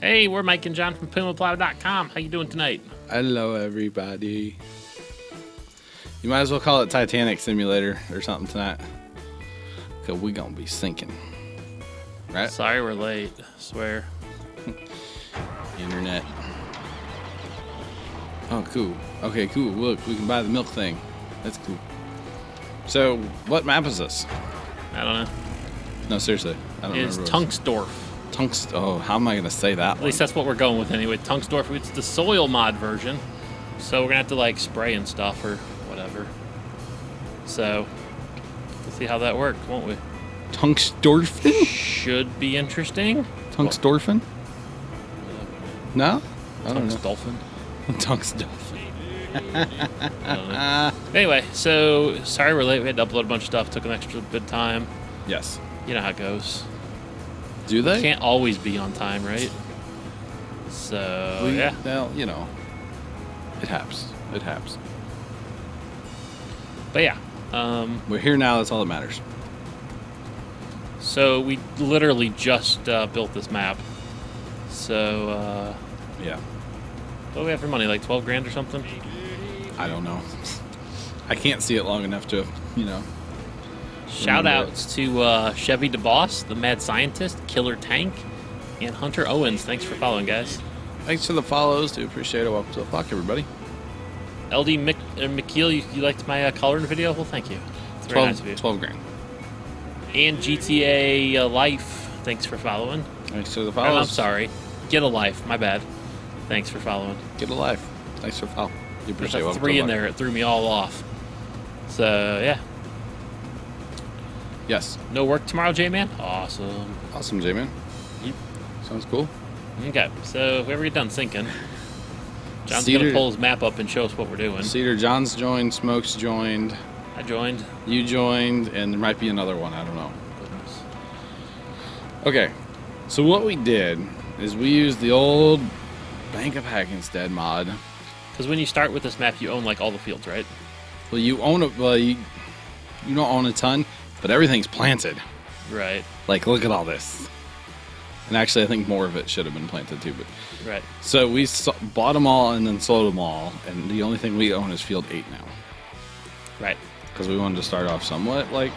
Hey, we're Mike and Jon from PumaPlow.com. How you doing tonight? Hello, everybody. You might as well call it Titanic Simulator or something tonight. Cause we gonna be sinking. Right? Sorry we're late. Swear. Internet. Oh, cool. Okay, cool. Look, we can buy the milk thing. That's cool. So, what map is this? I don't know. No, seriously. I don't know. It's remember. Tungst. Oh, how am I gonna say that? At least that's what we're going with anyway. Tunxdorf. It's the soil mod version. So we're gonna have to like spray and stuff or whatever. So we'll see how that works, won't we? Tungstorfen? Should be interesting. Tungstorfen? No? I don't know. Tunksdolphin. Tungstorfen. I don't know. Anyway, so sorry we're late. We had to upload a bunch of stuff. Took an extra bit of time. Yes. You know how it goes. Do they? Can't always be on time, right? So We- yeah. Well, you know, it happens. It happens. But yeah. Um, We're here now. That's all that matters. so we literally just uh, built this map. So uh, Yeah. what do we have for money? Like twelve grand or something? I don't know. I can't see it long enough to, you know. Shout outs to uh, Chevy DeBoss, the Mad Scientist, Killer Tank, and Hunter Owens. Thanks for following, guys. Thanks for the follows. Do appreciate it. Welcome to the flock, everybody. LD Mc, uh, McKeel, you, you liked my uh, coloring video? Well, thank you. It's very 12, nice of you. 12 grand. And GTA uh, Life, thanks for following. Thanks for the follows. I'm sorry. Get a life. My bad. Thanks for following. Get a life. Thanks for the follow. You appreciate a. Welcome three in there. It threw me all off. So yeah, Yes. no work tomorrow, J-Man. Awesome. Awesome, J-Man. Yep. Sounds cool. Okay, so if we ever get done sinking, John's Cedar- gonna pull his map up and show us what we're doing. Cedar John's joined. Smokes joined. I joined. You joined. And there might be another one. I don't know. Goodness. Okay, so what we did is we used the old Bank of Hagenstedt mod. Because when you start with this map, you own like all the fields, right? Well, you own it. Well, you, you don't own a ton, but everything's planted. Right. Like, look at all this. And actually, I think more of it should have been planted too. But Right. so we so- bought them all and then sold them all, and the only thing we own is Field Eight now Right. because we wanted to start off somewhat like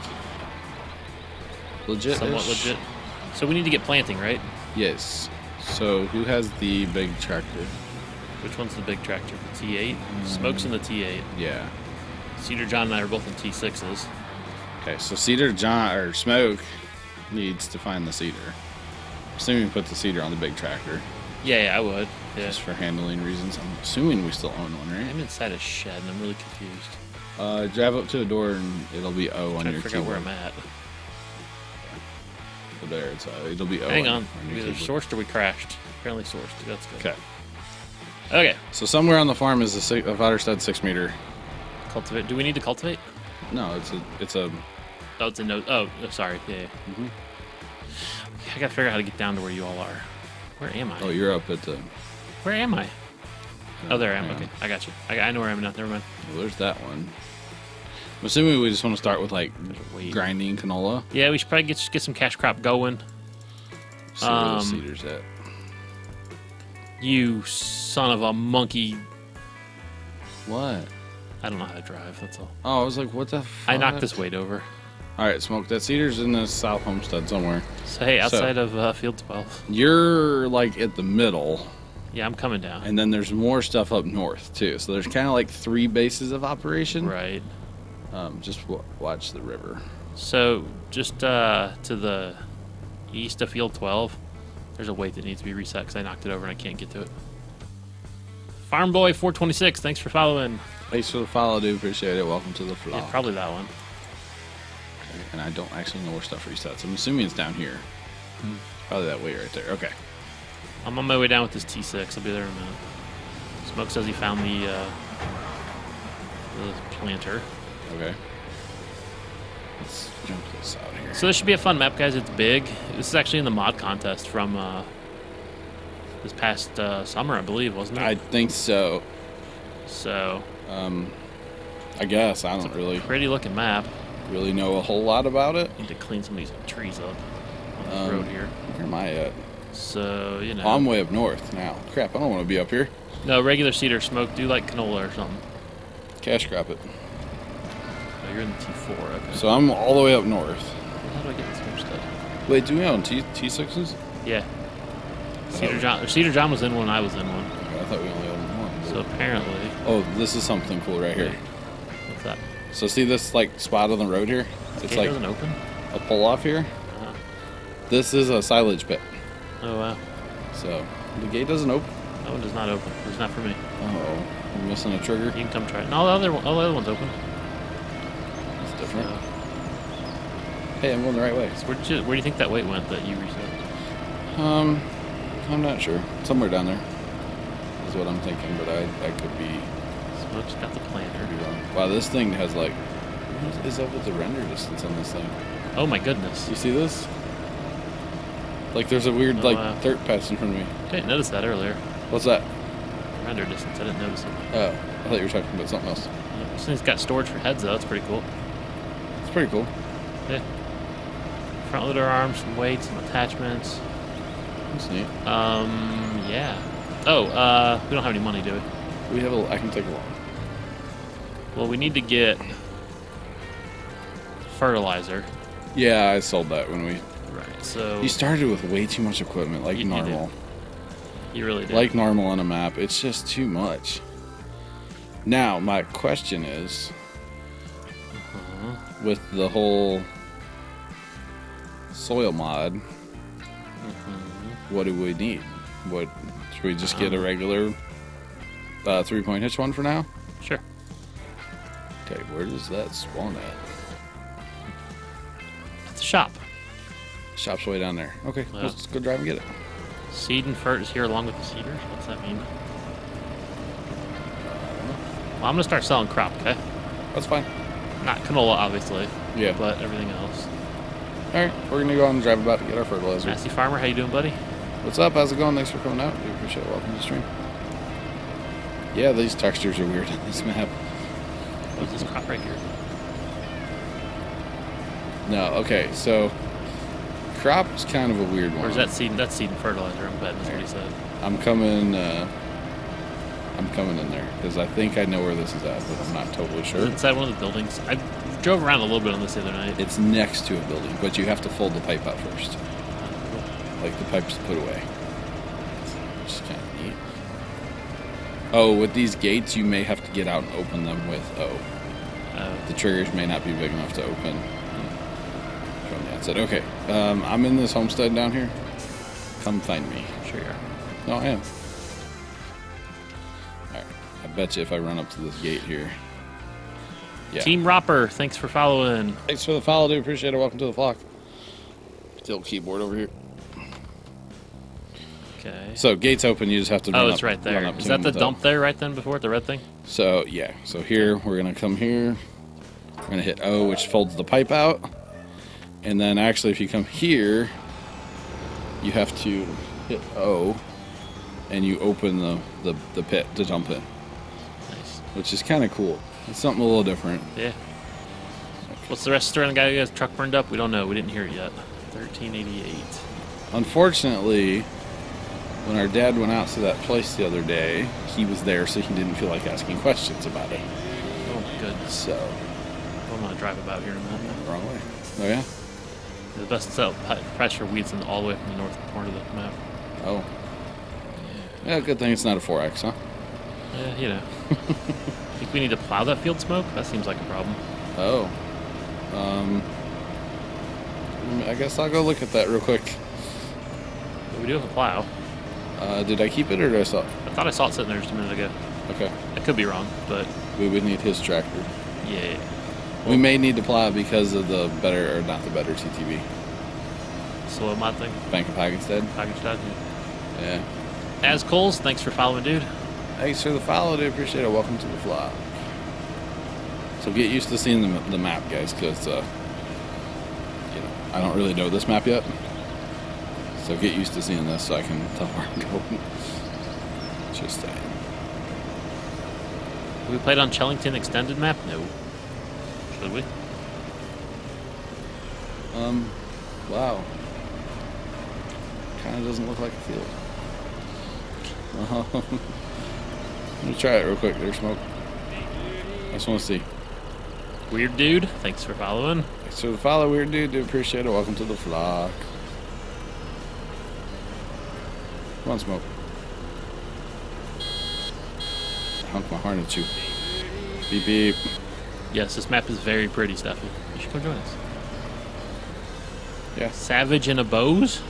legit. Somewhat legit. So we need to get planting, right? Yes. So who has the big tractor? Which one's the big tractor? The T8. Mm. Smokes in the T8. Yeah. Cedar John and I are both in T6s. Okay, so Cedar John or Smoke needs to find the seeder. Assuming we put the seeder on the big tractor, Yeah, yeah, I would. Yeah. just for handling reasons. I'm assuming we still own one, right? I'm inside a shed and I'm really confused. Uh, drive up to the door and it'll be O on your figure out where keyboard. I'm at. So there, it's uh, it'll be O. Hang on, on. either sourced or we crashed. Apparently sourced. That's good. Okay, Okay. so somewhere on the farm is a, six, a six meter. Cultivate. Do we need to cultivate? No, it's a it's a Oh, it's a no. Oh, oh, sorry. Yeah. yeah. Mhm. I gotta figure out how to get down to where you all are. Where am I? oh you're up at the. Where am I? Oh, there I am. Okay, I got you. I, I know where I am now. Never mind. Well, there's that one. I'm assuming we just want to start with like There's a wait. grinding canola. Yeah, we should probably get get some cash crop going. See where the Um, seeder's at. You son of a monkey! What? I don't know how to drive. That's all. Oh, I was like, what the? I knocked this weight over. All right, smoke. That seeder's in the south homestead somewhere. So hey, So- outside of uh, field 12. You're like at the middle, Yeah, I'm coming down. and then there's more stuff up north too. So there's kind of like three bases of operation. Right. Um, just w- watch the river. So just uh, to the east of field 12, there's a weight that needs to be reset because I knocked it over and I can't get to it. Farm Boy 426, thanks for following. Thanks for the follow, dude. Appreciate it. Welcome to the vlog. Yeah, probably that one. And I don't actually know where stuff resets. I'm assuming it's down here. Hmm. Probably that way right there. Okay. I'm on my way down with this T6. I'll be there in a minute. Smoke says he found the uh, the planter. Okay. Let's jump this out here. So this should be a fun map, guys. It's big. This is actually in the mod contest from uh, this past uh, summer, I believe, wasn't it? I think so. So Um, I guess I don't really pretty looking map. Really know a whole lot about it. Need to clean some of these trees up on the Um, road here. Where am I at? so you know. Oh, I'm way up north now. Crap, I don't want to be up here. no, regular seeder smoke. Do like canola or something. Cash crop it. Oh, you're in the T4. Okay. So I'm all the way up north. how do I get this? Wait, do we own T T6s? Yeah. Cedar Oh. John. Cedar John was in one. I was in one. I thought we only owned one. So apparently, oh, this is something cool right here. what's that? So see this like spot on the road here? This It's gate like doesn't open. a pull off here. Uh-huh. This is a silage pit. Oh wow. So the gate doesn't open. That one does not open. It's not for me. Oh, I'm missing a trigger. You can come try it. No, the other one, oh, the other one's open. It's different. Uh, Hey, I'm going the right way. so where, you, where do you think that weight went that you reset? Um, I'm not sure. Somewhere down there is what I'm thinking, but I I could be, Smoke's got the be. Wow, this thing has like, what is up with the render distance on this thing? Oh my goodness. You see this? Like, there's a weird Oh, like wow. dirt patch in front of me. I didn't notice that earlier. What's that? Render distance. I didn't notice it. Oh, I thought you were talking about something else. Yeah, This thing's got storage for heads though. That's pretty cool. It's pretty cool. Yeah. Front loader arms, some weights, some attachments. It's neat. Um, yeah. Oh, uh, we don't have any money, do we? We have a. I can take a look. Well, we need to get fertilizer. Yeah, I sold that when we. Right. So You started with way too much equipment, like You- you normal. you really did. like normal on a map. It's just too much. Now, my question is Uh-huh. with the whole soil mod, Mhm. what do we need? What should we just get a Um, regular uh, three point hitch one for now? Sure. Okay, where does that spawn at? At the shop. Shop's way down there. Okay, Yeah. let's go drive and get it. Seed and fert is here along with the seeders. What's that mean? Well, I'm gonna start selling crop. Okay. That's fine. Not canola, obviously, Yeah. but everything else. All right, we're gonna go on and drive about to get our fertilizer. Nasty farmer, how you doing, buddy? What's up? How's it going? Thanks for coming out. We appreciate it. Welcome to the stream. Yeah, these textures are weird on this map. What's this crop right here? No, okay, so crop is kind of a weird one. Or is that seed? That's seed and fertilizer. I'm betting that's what he said. I'm coming. Uh, I'm coming in there because I think I know where this is at, but I'm not totally Is sure. inside one of the buildings? I drove around a little bit on this the other night. It's next to a building, but you have to fold the pipe out first. Like the pipe's put away. Is kind. Oh, with these gates, you may have to get out and open them with O. Uh, The triggers may not be big enough to open from the outside. Okay, um, I'm in this homestead down here. Come find me. sure you are. No, I am. Alright. I bet you if I run up to this gate here. Yeah. Team Ropper, thanks for following. Thanks for the follow, dude. Appreciate it. Welcome to the flock. Still keyboard over here. Okay. So gates open. You just have to. Oh, it's up- right there. up Is that the dump O. there, right then, before the red thing? So yeah. So here we're gonna come here. We're gonna hit O, which folds the pipe out, and then actually, if you come here, you have to hit O, and you open the the, the pit to dump in, Nice. which is kind of cool. It's something a little different. Yeah. What's the rest on the guy who has truck burned up? We don't know. We didn't hear it yet. 1388. Unfortunately, when our dad went out to that place the other day, he was there, so he didn't feel like asking questions about it. Oh my goodness. So, I'm gonna drive about here in a minute. wrong way. Oh yeah. The best sell price for weeds in all the way from the north corner of the map. Oh. Yeah, yeah. good thing it's not a 4X, huh? Yeah, you know. Think we need to plow that field smoke? That seems like a problem. Oh. Um. I guess I'll go look at that real quick. But we do have a plow. Uh, did I keep it or did I sell? I thought I saw it sitting there just a minute ago. Okay. I could be wrong, but We would need his tractor. yeah. we may need to plow because of the better, or not the better TTV. Soil mod thing. Bank of Hagenstedt. Packaged out. Yeah. As Coles, thanks for following, dude. Thanks for the follow, dude. Appreciate it. Welcome to the vlog. So get used to seeing the, the map, guys, because uh, you know I don't really know this map yet. So get used to seeing this, so I can tell where I'm going. Just saying. We played on Chellington Extended map? No. Should we? Um, wow. Kind of doesn't look like a field. Let me try it real quick. There's smoke. I just want to see. Weird dude, thanks for following. So the follow weird dude, do appreciate it. Welcome to the flock. Come on, smoke. Honk my horn at you. Beep beep. Yes, this map is very pretty, Steffi. You should come join us. Yeah. Savage and a Bose.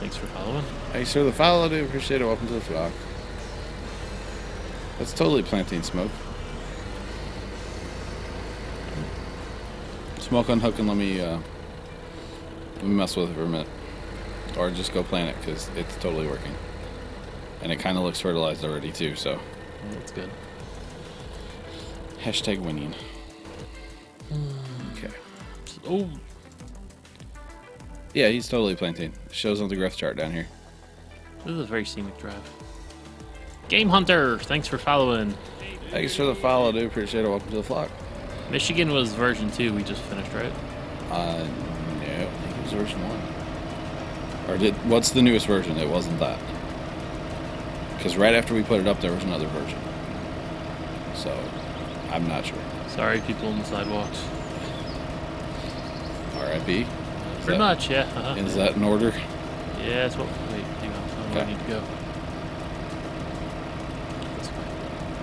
Thanks for following. Hey, sir, the follow, do appreciate it. Welcome to the flock. That's totally planting smoke. Smoke unhook and let me uh, let me mess with it for a minute, or just go plant it because it's totally working, and it kind of looks fertilized already too. So that's good. hashtag winning. Okay. Oh, Yeah, he's totally planting. Shows on the growth chart down here. this is a very scenic drive. Game Hunter, thanks for following. Thanks for the follow, dude. Appreciate it. Welcome to the flock. Michigan was version 2 we just finished, right? Uh, no, I think it was version one. Or did what's the newest version? It wasn't that. Because right after we put it up, there was another version. So, I'm not sure. Sorry, people on the sidewalks. R.I.P. Is Pretty that- much, yeah. Uh-huh. Is that in order? Yeah, that's what. Wait, hang on. Tell me where I need to go.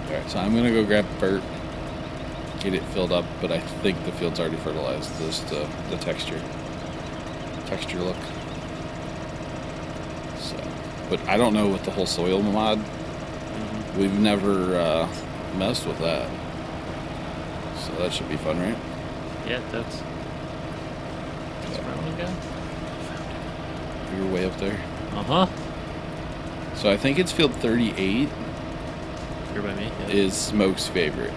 All right, so I'm gonna go grab Bert, get it filled up, but I think the field's already fertilized. Just the the texture, texture look. But I don't know with the whole soil mod. Mhm. We've never uh, messed with that, so that should be fun, right? Yeah, that's. That's where I want to go. You're way up there. Uh huh. So I think it's field 38 Here by me. Yeah. is Smoke's favorite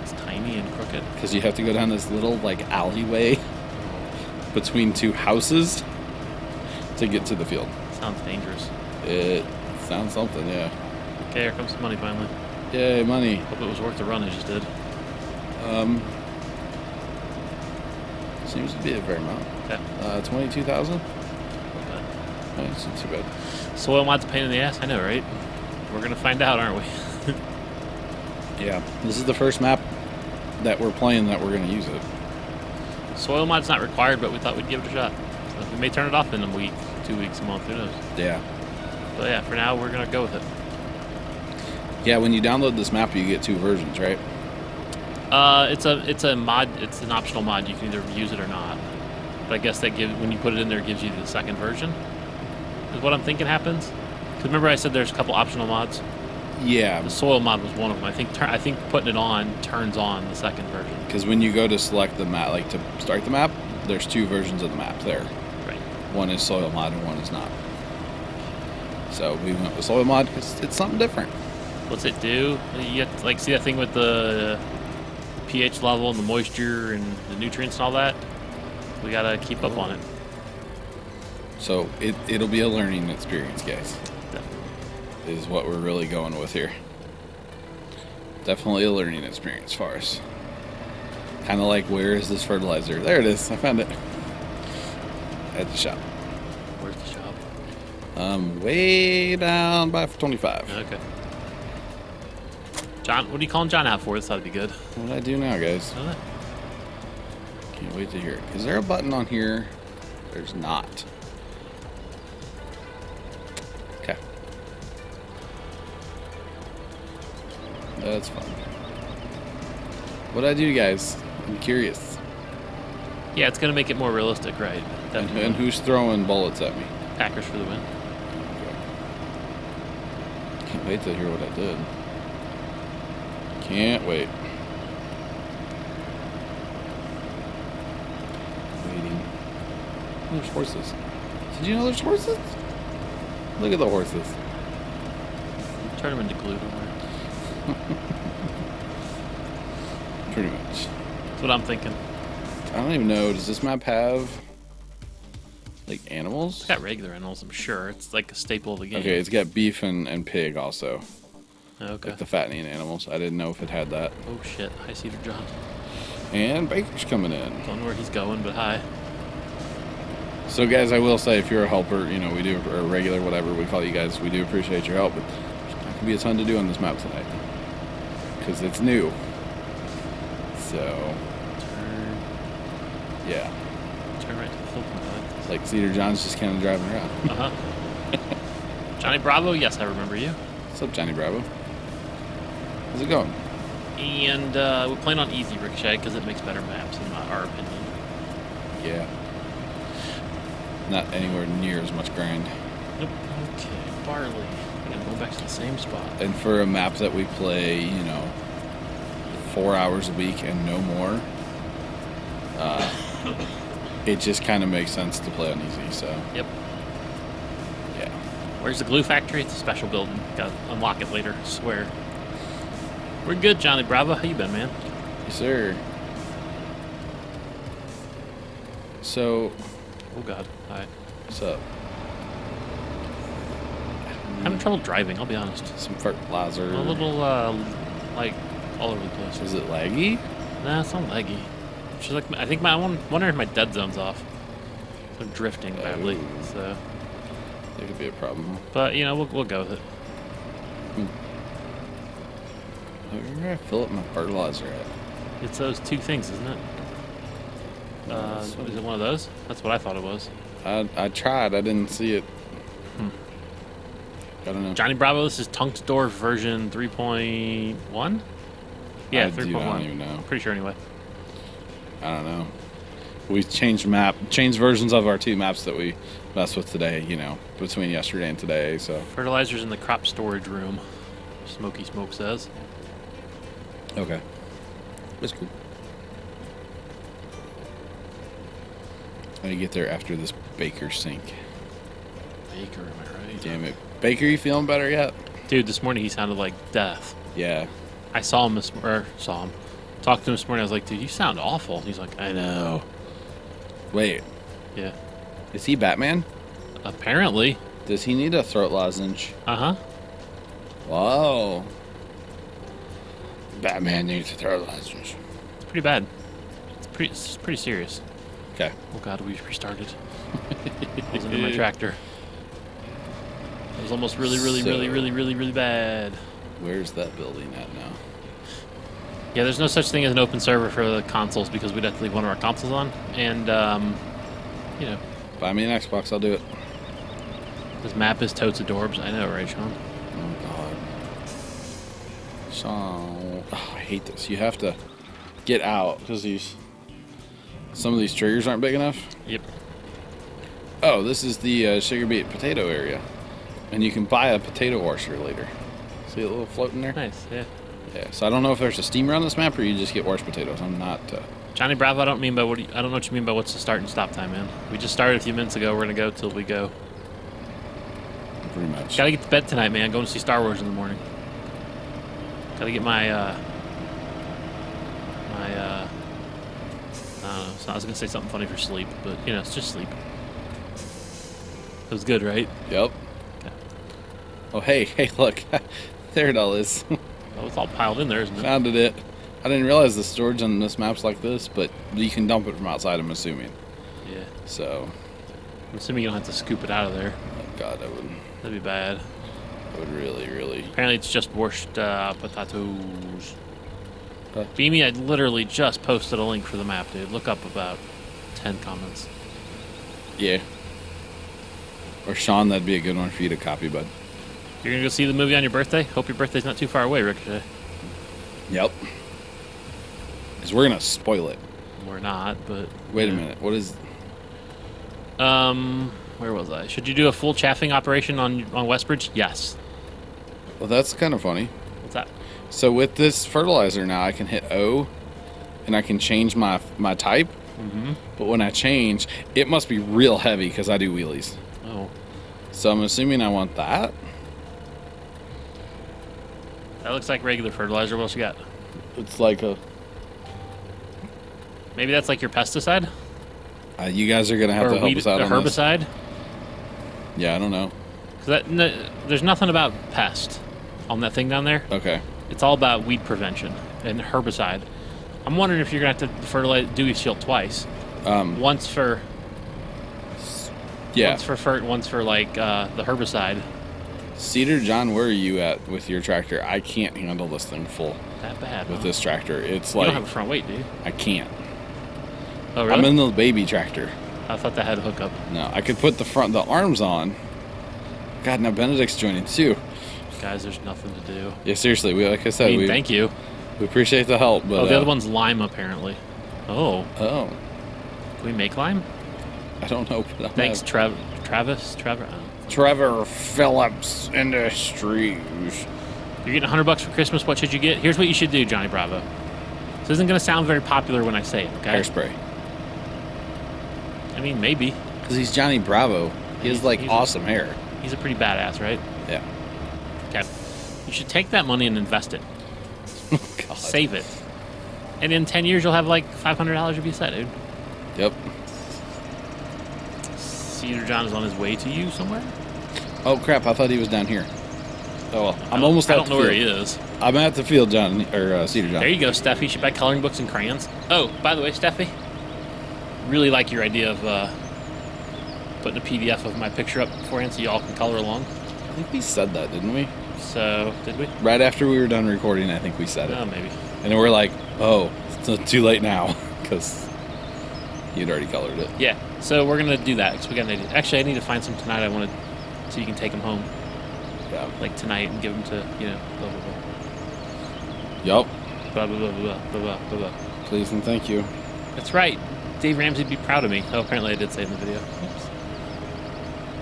It's tiny and crooked. because you have to go down this little like alleyway between two houses to get to the field. Sounds dangerous. It sounds something, yeah. Okay, here comes the money finally. Yay, money. Hope it was worth the run I just did. Um, seems to be a fair amount. Yeah. Uh, 22,000? not bad. Oh, it's not too bad. Soil mod's a pain in the ass. I know, right? We're gonna find out, aren't we? Yeah. This is the first map that we're playing that we're going to use it. Soil mod's not required, but we thought we'd give it a shot. So we may turn it off in a week, two weeks, a month. Who knows? Yeah. But yeah, for now we're gonna go with it. Yeah, when you download this map, you get two versions, right? Uh, it's a it's a mod. It's an optional mod. You can either use it or not. But I guess that gives when you put it in there, it gives you the second version. Is what I'm thinking happens. Because remember I said there's a couple optional mods. Yeah. The soil mod was one of them. I think I think putting it on turns on the second version. Because when you go to select the map, like to start the map, there's two versions of the map there. Right. One is soil mod and one is not. So we went with soil mod because it's something different. What's it do? You get like see that thing with the pH level and the moisture and the nutrients and all that. We gotta keep up on it. So it, it'll be a learning experience, guys. Definitely. is what we're really going with here. Definitely a learning experience for us. Kind of like, where is this fertilizer? There it is. I found it. At the shop. Where's the shop? Um, way down by 25. Okay. John, what are you calling John out for? This ought to be good. What do I do now, guys? Can't wait to hear it. Is there a button on here? There's not. Okay. That's fun. What do I do, guys? I'm curious. Yeah, it's gonna make it more realistic, right? And, and who's throwing bullets at me? Packers for the win. Can't wait to hear what I did. Can't wait. Waiting. Oh, There's horses. Did you know there's horses? Look at the horses. Turn them into glue. Don't worry. Pretty much. That's what I'm thinking. I don't even know. Does this map have like animals? It's got regular animals, I'm sure. It's like a staple of the game. Okay, it's got beef and, and pig also. Okay. Like the fattening animals. I didn't know if it had that. Oh shit! Hi, Cedar John. And Baker's coming in. Don't know where he's going, but hi. So, guys, I will say, if you're a helper, you know, we do, or a regular, whatever we call you guys, we do appreciate your help. But there's not going to be a ton to do on this map tonight because it's new. So, Turn, yeah, turn right to the full point. it's like Cedar John's just kind of driving around. Uh huh. Johnny Bravo, yes, I remember you. What's up, Johnny Bravo? How's it going? And uh, we're playing on easy Ricochet because it makes better maps, in my, our opinion. Yeah. Not anywhere near as much grind. Nope. Okay, Barley. Again, going back to the same spot. And for a map that we play, you know, four hours a week and no more, uh, it just kind of makes sense to play on easy. So, Yep. yeah. Where's the glue factory? It's a special building. Got to unlock it later. I swear. We're good, Johnny Bravo. How you been, man? Yes, sir. So, Oh God. Hi. what's up? Having trouble driving. I'll be honest. Some fertilizer. I'm a little uh, like all over the place. Is it laggy? Nah, it's not leggy. She's like, I think my, I'm wondering if my dead zone's off. I'm drifting badly. Oh. So, That could be a problem. but you know, we'll, we'll go with it. Where do I fill up my fertilizer at? It's those two things, isn't it? Uh, is it one of those? That's what I thought it was. I, I tried. I didn't see it. Hmm. I don't know. Johnny Bravo, this is Tunxdorf version 3.1? Yeah, I, dude, I don't even 3.1. know. Pretty sure anyway. I don't know. We changed map, changed versions of our two maps that we messed with today. You know, between yesterday and today. So Fertilizer's in the crop storage room. Smoky Smoke says. okay, that's cool. I get there after this Baker sink. Baker, am I right? Damn it, Baker, you feeling better yet? Dude, this morning he sounded like death. Yeah. I saw him this or er, saw him. Talked to him this morning. I was like, dude, you sound awful. He's like, I know. Wait, Yeah. is he Batman? Apparently. Does he need a throat lozenge? Uh huh. Whoa. Batman needs a throat lozenge. It's pretty bad. It's pretty. It's pretty serious. Okay. Oh God, we restarted. I was my tractor. It was almost really, really, really, really, really, really bad. Where's that building at now? Yeah, there's no such thing as an open server for the consoles because we'd have to leave one of our consoles on, and um, you know, Buy me an Xbox, I'll do it. this map is totes adorbs. I know, right, Sean? Oh god. So oh, I hate this. You have to get out because these some of these triggers aren't big enough. Yep. Oh, this is the uh, sugar beet potato area, and you can buy a potato washer later. See a little floating there? Nice. Yeah. Yeah. So I don't know if there's a steamer on this map or you just get washed potatoes. I'm not. Uh, Johnny Bravo, I don't mean by what you, I don't know what you mean by what's the start and stop time, man. We just started a few minutes ago. We're gonna go till we go. pretty much. Gotta get to bed tonight, man. Going to see Star Wars in the morning. Gotta get my uh my uh I don't know. So I was gonna say something funny for sleep, but you know, it's just sleep. It was good, right? Yep. Okay. Oh hey hey look, there it all is. Well, it's all piled in there, isn't it? Founded it. I didn't realize the storage on this map's like this, but you can dump it from outside. I'm assuming. Yeah. So, I'm assuming you don't have to scoop it out of there. oh God, I would, That'd be bad. I would really, really. Apparently, it's just borscht uh, potatoes. Okay. Beamy, I literally just posted a link for the map, dude. Look up about 10 comments. Yeah. Or Sean, that'd be a good one for you to copy, bud. You're gonna go see the movie on your birthday? Hope your birthday's not too far away, Ricochet. Yep. Because we're gonna spoil it. We're not, but. Wait a minute. What is? Um, where was I? Should you do a full chaffing operation on on Westbridge? Yes. Well, that's kind of funny. What's that? So with this fertilizer now, I can hit O, and I can change my my type. Mm-hmm. But when I change, it must be real heavy because I do wheelies. Oh, So I'm assuming I want that. That looks like regular fertilizer. What else you got? It's like a. Maybe that's like your pesticide Uh, you guys are gonna have or to help weed, us out a on this. herbicide. Yeah, I don't know. 'Cause that there's nothing about pest on that thing down there. Okay. It's all about weed prevention and herbicide. I'm wondering if you're gonna have to fertilize Dewey Shield twice. Um, Once for Yeah. One's for fert, one's for like uh, the herbicide. Cedar John, where are you at with your tractor? I can't handle this thing full That bad. with huh? this tractor. It's You like don't have a front weight, dude. I can't. Oh, really? I'm in the baby tractor. I thought that had a hookup. No, I could put the front the arms on. God, now Benedict's joining too. Guys, there's nothing to do. Yeah, seriously. We like I I said, mean, we thank you. we appreciate the help, but oh, the uh, other one's lime, apparently. Oh, Oh, can we make lime? I don't know. Thanks, Trev. Travis? Trevor? Oh. Trevor Phillips Industries. You're getting 100 bucks for Christmas. What should you get? Here's what you should do, Johnny Bravo. This isn't going to sound very popular when I say it, okay? Hairspray. I mean, maybe. Because he's Johnny Bravo. He has like he's a- awesome hair. He's a pretty badass, right? Yeah. Okay. You should take that money and invest it. Oh, God. Save it. And in 10 years, you'll have like $500 if you set, dude. Yep. Cedar John is on his way to you somewhere? Oh crap! I thought he was down here. Oh well, I'm almost. I don't the know where field. he is. I'm at the field, John or uh, Cedar John. There you go, Steffi. Should buy coloring books and crayons. Oh, by the way, Steffi, really like your idea of uh, putting a PDF of my picture up beforehand so y'all can color along. I think we said that, didn't we? So, did we? Right after we were done recording, I think we said it, Oh, maybe. and then we're like, "Oh, it's too late now," because you'd already colored it. Yeah. So we're gonna do that because we got an idea. Actually, I need to find some tonight. I want to, so you can take them home. Yeah. Like tonight and give them to, you know, blah, blah, blah. Yup. Blah, blah, blah, blah, blah, blah, blah, blah. Please and thank you. That's right. Dave Ramsey'd be proud of me. Oh, apparently I did say in the video. Oops.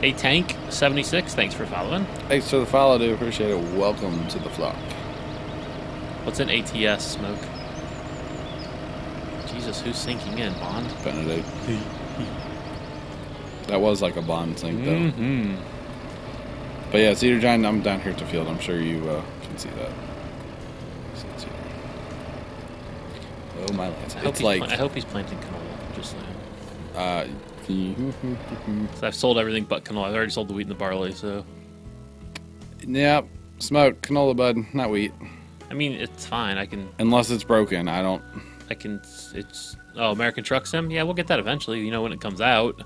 Hey, Tank76, thanks for following. Thanks for the follow, dude. Appreciate it. Welcome to the flock. What's an ATS smoke? Jesus, who's sinking in? Bond? Benedict. that was like a Bond sink, though. Mm -hmm. But yeah, Cedar Giant, I'm down here at the field. I'm sure you uh, can see that. See it, see it. Oh my lands! I hope, It's he's like I hope he's planting canola. Just saying. uh, I've sold everything but canola. I've already sold the wheat and the barley. So yeah, smoke canola bud, not wheat. I mean, it's fine. I can. Unless it's broken, I don't. I can. It's oh, American Truck Sim. Yeah, we'll get that eventually. You know when it comes out.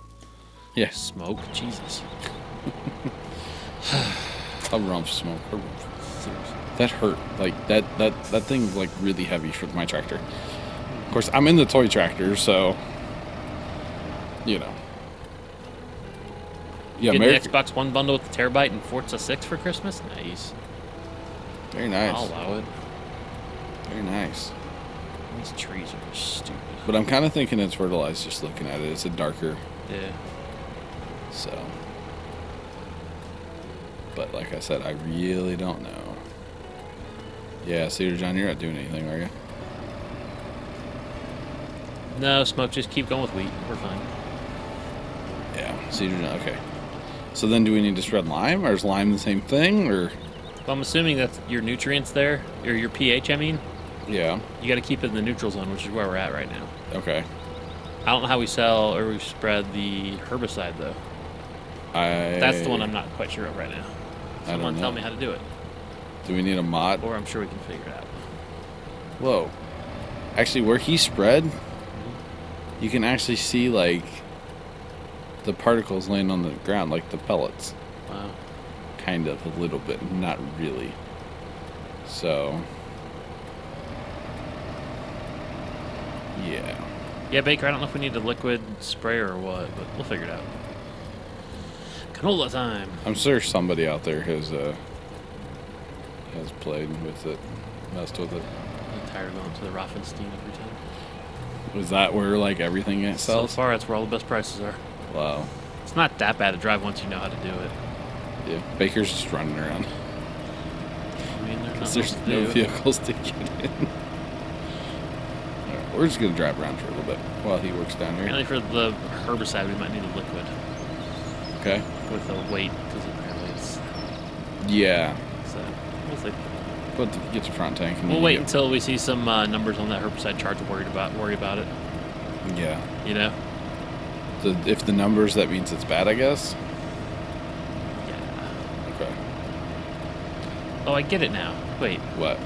Yeah, Smoke. Jesus. a rump smoke. A rump. That hurt. Like that that that thing's like really heavy for my tractor. Of course, I'm in the toy tractor, so you know. Yeah, Getting the Xbox One bundle with the terabyte and Forza 6 for Christmas. Nice. Very nice. I'll allow it. Very nice. These trees are stupid. But I'm kind of thinking it's fertilized just looking at it. It's a darker, Yeah. so. But like I said, I really don't know. Yeah, Cedar John, you're not doing anything, are you? No, smoke. Just keep going with wheat. We're fine. Yeah, Cedar John. Okay. So then, do we need to spread lime, or is lime the same thing, or? Well, I'm assuming that your nutrients there, or your pH, I mean, Yeah. you got to keep it in the neutral zone, which is where we're at right now. Okay. I don't know how we sell or we spread the herbicide though. I. That's the one I'm not quite sure of right now. I don't tell me how to do it, Do we need a mod? or I'm sure we can figure it out. Whoa. Actually, where he spread, you can actually see like the particles laying on the ground, like the pellets. Wow. Kind of, a little bit, not really. So. Yeah. Yeah, Baker. I don't know if we need a liquid sprayer or what, but we'll figure it out. Canola time. I'm sure somebody out there has uh has played with it, messed with it. Tired of going to the Raffenstein every time. Was that where like everything it So sells? far, that's where all the best prices are. Wow. It's not that bad to drive once you know how to do it. Yeah. Baker's just running around. I mean, there's, there's to no do. vehicles to get in. We're just gonna drive around for a little bit while he works down here. Apparently, for the herbicide, we might need a liquid Okay. With a weight because apparently it's Yeah. so. We'll see. But to get your front tank. and We'll wait until we see some uh, numbers on that herbicide chart to worry about. Worry about it. Yeah. You know. So if the numbers, that means it's bad, I guess. Yeah. Okay. Oh, I get it now. Wait. What?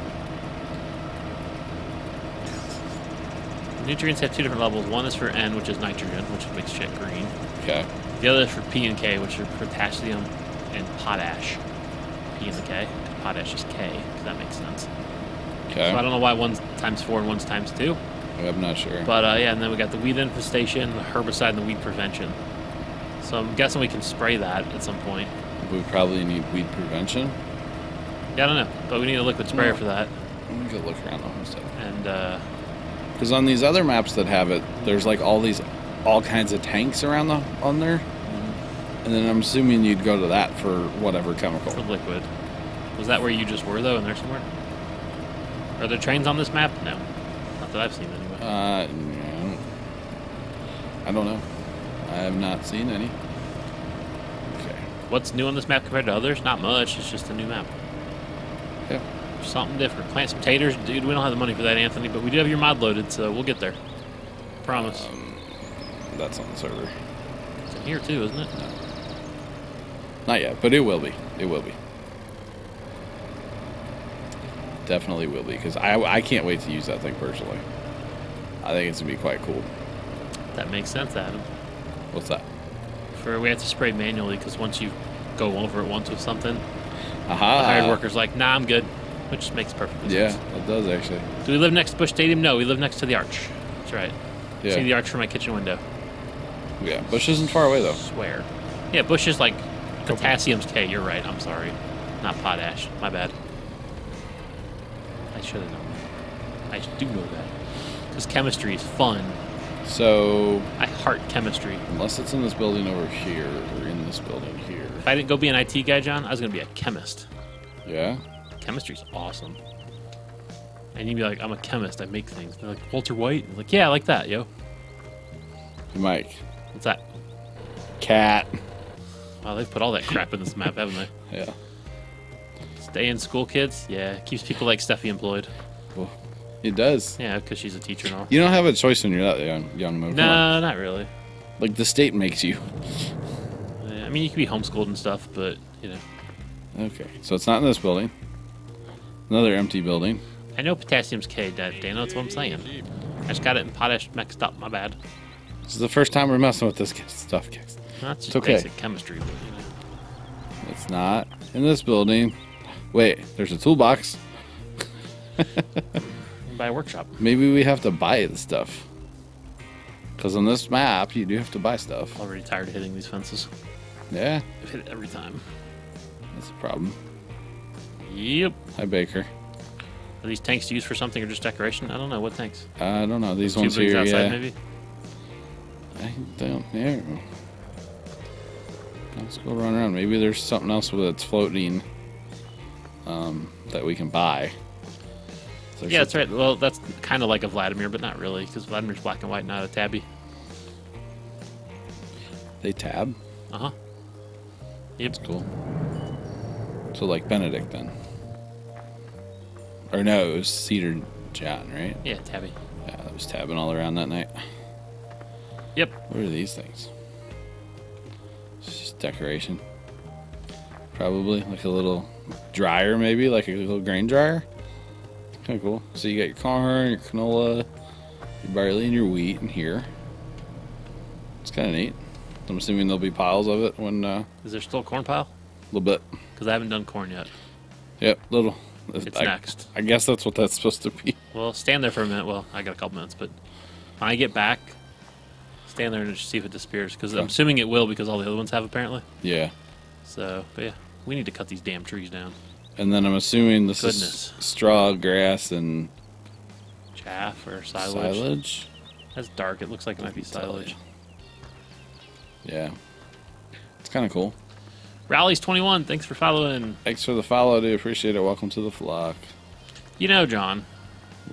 Nutrients have two different levels. One is for N, which is nitrogen, which makes shit green. Okay. The other is for P and K, which are potassium and potash. P and the K. Potash is K. If that makes sense. Okay. So I don't know why one's times four and one's times two. I'm not sure. But uh, yeah, and then we got the weed infestation, the herbicide, and the weed prevention. So I'm guessing we can spray that at some point. we probably need weed prevention. Yeah, I don't know, but we need a liquid sprayer No. for that. Let me go look around the homestead. And uh, Because on these other maps that have it, there's like all these, all kinds of tanks around the on there, and then I'm assuming you'd go to that for whatever chemical. for liquid. Was that where you just were though, in there somewhere? Are there trains on this map? No, not that I've seen anyway. Uh, yeah. I don't know. I have not seen any. Okay. What's new on this map compared to others? Not much. It's just a new map. Yeah. Something different. Plant some taters, dude. We don't have the money for that, Anthony, but we do have your mod loaded, so we'll get there. Promise. Um, that's on the server. it's in here too, isn't it? Not yet, but it will be. It will be. Definitely will be because I I can't wait to use that thing personally. I think it's gonna be quite cool. That makes sense, Adam. What's that? For we have to spray manually because once you go over it once with something, Aha! the hired worker's like, "Nah, I'm good," which makes perfect sense. Yeah, it does actually. Do we live next to Busch Stadium? No, we live next to the arch. That's right. Yeah. See the arch from my kitchen window. Yeah, Busch isn't far away though. Swear. Yeah, Busch is like potassium's K. You're right. I'm sorry. Not potash. My bad. I should have known that. I do know that. Because chemistry is fun. So I heart chemistry. unless it's in this building over here or in this building here. If I didn't go be an IT guy, John, I was going to be a chemist. Yeah. Chemistry's awesome. And you'd be like, I'm a chemist. I make things. They're like, Walter White? Like, yeah, I like that, yo. Mike. What's that? Cat. Wow, they've put all that crap in this map, haven't they? Yeah. Stay in school, kids? Yeah, keeps people like Steffi employed. Well, it does. Yeah, because she's a teacher and all. You don't have a choice when you're that young, young Mo. No, not really. Like the state makes you. Yeah, I mean, you can be homeschooled and stuff, but you know, Okay. So it's not in this building. Another empty building. I know potassium's K, Dad. Dana, that's what I'm saying. I just got it in potash mixed up. My bad. This is the first time we're messing with this stuff, guys. That's just It's okay. basic chemistry. But, you know. It's not in this building. Wait, there's a toolbox. Buy a workshop. Maybe we have to buy the stuff. Because on this map, you do have to buy stuff. Already tired of hitting these fences. Yeah, I've hit it every time. that's a problem. Yep. Hi, Baker. Are these tanks used for something or just decoration? I don't know. What tanks? I don't know. These ones here, outside, yeah. maybe. I don't know. Let's go run around. Maybe there's something else that's floating um, that we can buy. Yeah, that's right. Well, that's kind of like a Vladimir, but not really, because Vladimir's black and white, not a tabby. They tab. Uh huh. Yep. That's cool. So like Benedict then. Or no, it was Cedar John, right? Yeah, tabby. Yeah, that was tabbing all around that night. Yep. What are these things? Decoration. Probably like a little dryer, maybe like a little grain dryer. Kind of cool. So you got your corn, your canola, your barley, and your wheat in here. It's kind of neat. I'm assuming there'll be piles of it when uh, Is there still a corn pile? a little bit. Because I haven't done corn yet. Yep, little. It's I, next. I guess that's what that's supposed to be. Well, stand there for a minute. Well, I got a couple minutes, but when I get back, stand there and just see if it disappears. Because I'm assuming it will, because all the other ones have apparently. Yeah. So, but yeah, we need to cut these damn trees down. And then I'm assuming this Goodness. is straw, grass, and Chaff or silage. silage. That's dark. It looks like it might be silage. Yeah. It's kind of cool. Rallies 21. Thanks for following. Thanks for the follow, dude. Appreciate it. Welcome to the flock. You know, John,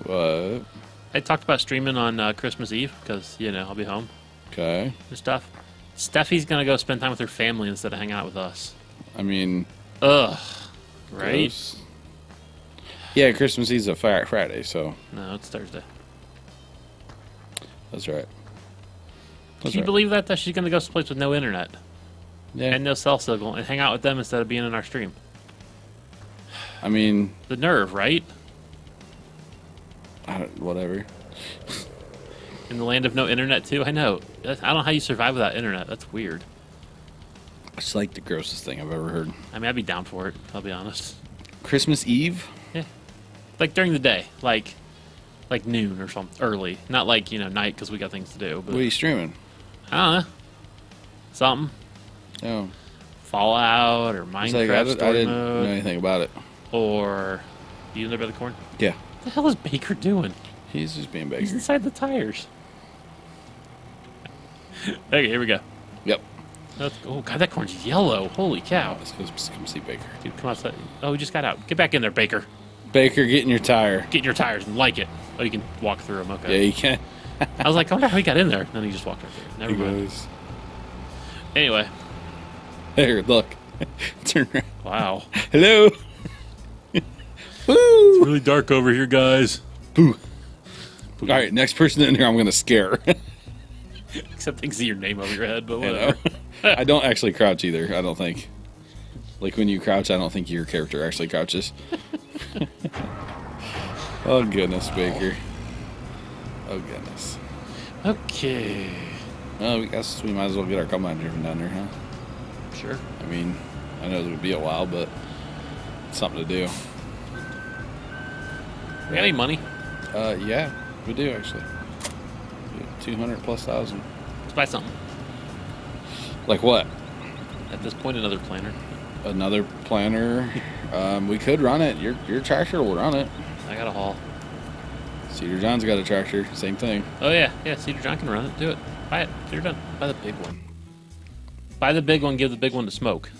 What? I talked about streaming on uh, Christmas Eve because you know I'll be home Okay. stuff. Steffi's gonna go spend time with her family instead of hanging out with us. I mean, Ugh. Right? gross. Yeah, Christmas Eve's a Fri- Friday, so No, it's Thursday. that's right. That's Can you right. believe that? That she's gonna go someplace with no internet Yeah. and no cell signal and hang out with them instead of being in our stream. I mean, The nerve, right? I don't, whatever. In the land of no internet, too. I know. I don't know how you survive without internet. That's weird. It's like the grossest thing I've ever heard. I mean, I'd be down for it. I'll be honest. Christmas Eve? Yeah, like during the day, like like noon or something early, not like you know night because we got things to do. But What are you streaming? I don't know, something Oh, Fallout or Minecraft like, I, did, I didn't mode know anything about it. or you in there by the corn. Yeah. What the hell is Baker doing? He's just being Baker. He's inside the tires. okay, here we go. Yep. Oh god, that corn's yellow. Holy cow, Let's go come see Baker. dude, come outside. Oh, we just got out. Get back in there, Baker. Baker, get in your tire. Get in your tires and like it. Oh, you can walk through them. Okay. Yeah, you can. I was like, I wonder how he got in there. Then he just walked right there. Never He mind. goes, Anyway, Here, look. Turn around. wow. Hello. Woo! It's really dark over here, guys. Boo. All right, next person in here, I'm gonna scare. Except they can see your name over your head, but whatever. I don't actually crouch either. I don't think. Like when you crouch, I don't think your character actually crouches. oh goodness, Baker. Oh goodness. Okay. Well, I guess we might as well get our combine driven down there, huh? Sure. I mean, I know it would be a while, but it's something to do. We got any money? Uh, yeah, we do actually. Two hundred plus thousand. Let's buy something. Like what? At this point, another planner. Another planner. um, we could run it. Your your tractor will run it. I got a haul. Cedar John's got a tractor. Same thing. Oh yeah, yeah. Cedar John can run it. Do it. Buy it. Cedar John. Buy the big one. Buy the big one. Give the big one to smoke.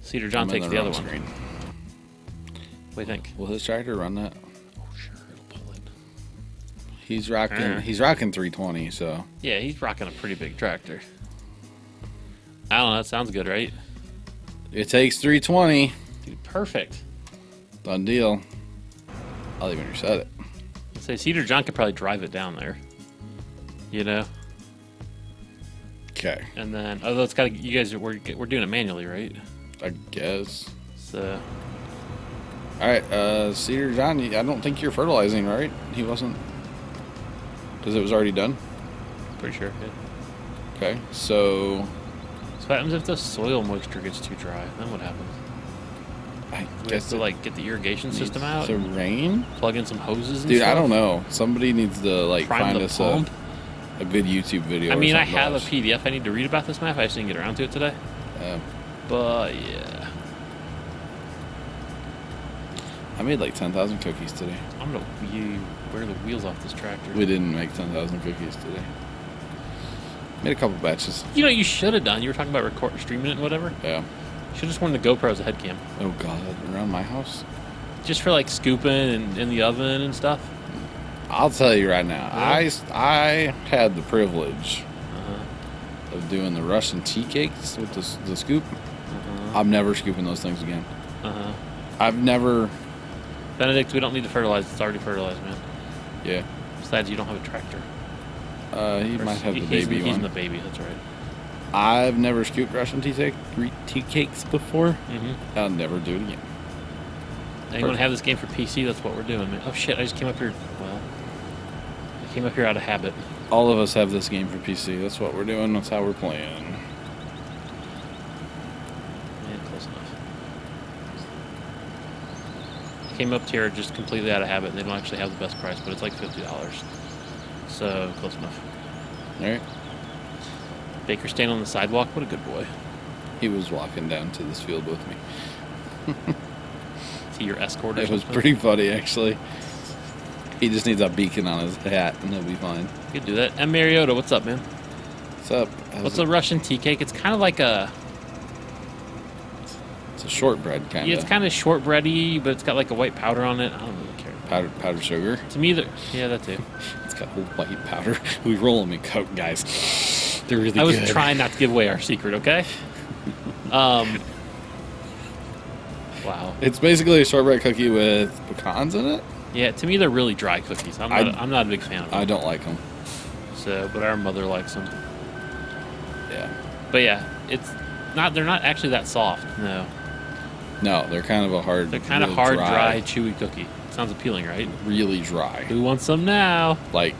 Cedar John I'm takes the, wrong other one. What do you think? Will his tractor run that? He's rocking. Uh. He's rocking 320. So Yeah, he's rocking a pretty big tractor. I don't know. That sounds good, right? it takes 320. Dude, perfect. Done deal. I'll even reset it. Say Cedar John could probably drive it down there. You know, Okay. and then although it's got you guys we're, we're doing it manually, right? I guess. So All right. Uh, Cedar John. I don't think you're fertilizing, right? He wasn't. Because it was already done. pretty sure. Yeah. Okay. So So what happens if the soil moisture gets too dry? Then what happens? I we have guess to like get the irrigation system out, To rain. plug in some hoses. And Dude, I don't know. Somebody needs to like Prime find the us pump. a, a good YouTube video. I mean, I have a. PDF I need to read about this map. I just didn't get around to it today. Uh, But yeah, I made like ten thousand cookies today. I'm gonna you wear the wheels off this tractor. We didn't make ten thousand cookies today. Made a couple batches. You know, you should have done. You were talking about record, streaming it, and whatever. Yeah. Should have just worn the GoPro as a head cam, Oh God, around my house. just for like scooping and in the oven and stuff. I'll tell you right now. Yeah. I I had the privilege Uh-huh. of doing the Russian tea cakes with the, the scoop. Uh-huh. I'm never scooping those things again. Uh-huh. I've never. Benedict, we don't need to fertilize. It's already fertilized, man. Yeah. Besides, you don't have a tractor. Uh, he Or might have the he's, baby he's one. in the baby. That's right. I've never scooped Russian tea, cake, tea cakes before. Mm-hmm. I'll never do it again. Anyone have this game for PC? That's what we're doing, man. Oh shit! I just came up here. Well, I came up here out of habit. All of us have this game for PC. That's what we're doing. That's how we're playing. Yeah, close enough. Came up here just completely out of habit. and They don't actually have the best price, but it's like fifty dollars. So close enough. All right. Baker staying on the sidewalk. What a good boy. He was walking down to this field with me. Is he your escort or It was pretty funny, actually. He just needs a beacon on his hat, and he'll be fine. You could do that. And Mariota, what's up, man? What's up? How's What's it? a Russian tea cake? It's kind of like a. It's a shortbread kind of. Yeah, it's kind of shortbready, but it's got like a white powder on it. I don't really care. powdered powdered sugar. To me, the yeah, that too. It's got white powder. We roll them in Coke, guys. They're really I was good. trying not to give away our secret, okay? Um. Wow. It's basically a shortbread cookie with pecans in it. Yeah, to me they're really dry cookies. I'm not. I, am not a big fan of them. I don't like them. so, but our mother likes them. Yeah. But yeah, it's not. They're not actually that soft. No, no, they're kind of a hard. They're kind of hard, dry. dry, chewy cookie. Sounds appealing, right? Really dry. Who wants some now? Like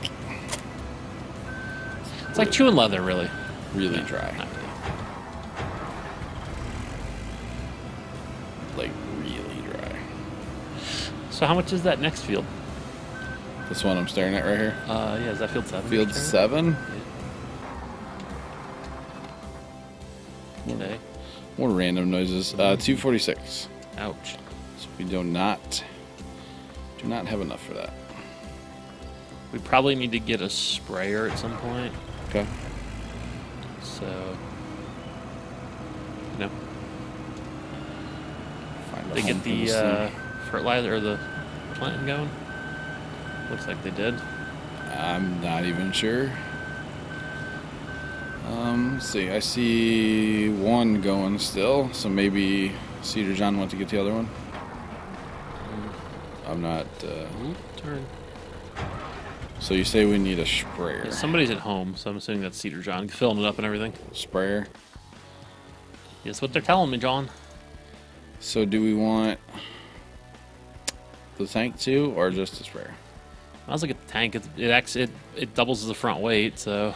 it's like chewing leather, really. Really yeah, dry. Really. Like really dry. So how much is that next field? This one I'm staring at right here. Uh, yeah, is that field seven? Field seven. Yeah. More random noises. Uh, 246. Ouch. So we do not do not have enough for that. We probably need to get a sprayer at some point. Okay. So, know, Find they get the uh, fertilizer or the planting going. Looks like they did. I'm not even sure. Um, let's see. I see one going still, so maybe Cedar John went to get the other one. I'm not. Uh, turn. so you say we need a sprayer? Yeah, somebody's at home, so I'm assuming that's Cedar John filling it up and everything. Sprayer. That's what they're telling me, John. So do we want the tank too, or just the sprayer? I was at the tank. It it, acts, it it doubles as a front weight, so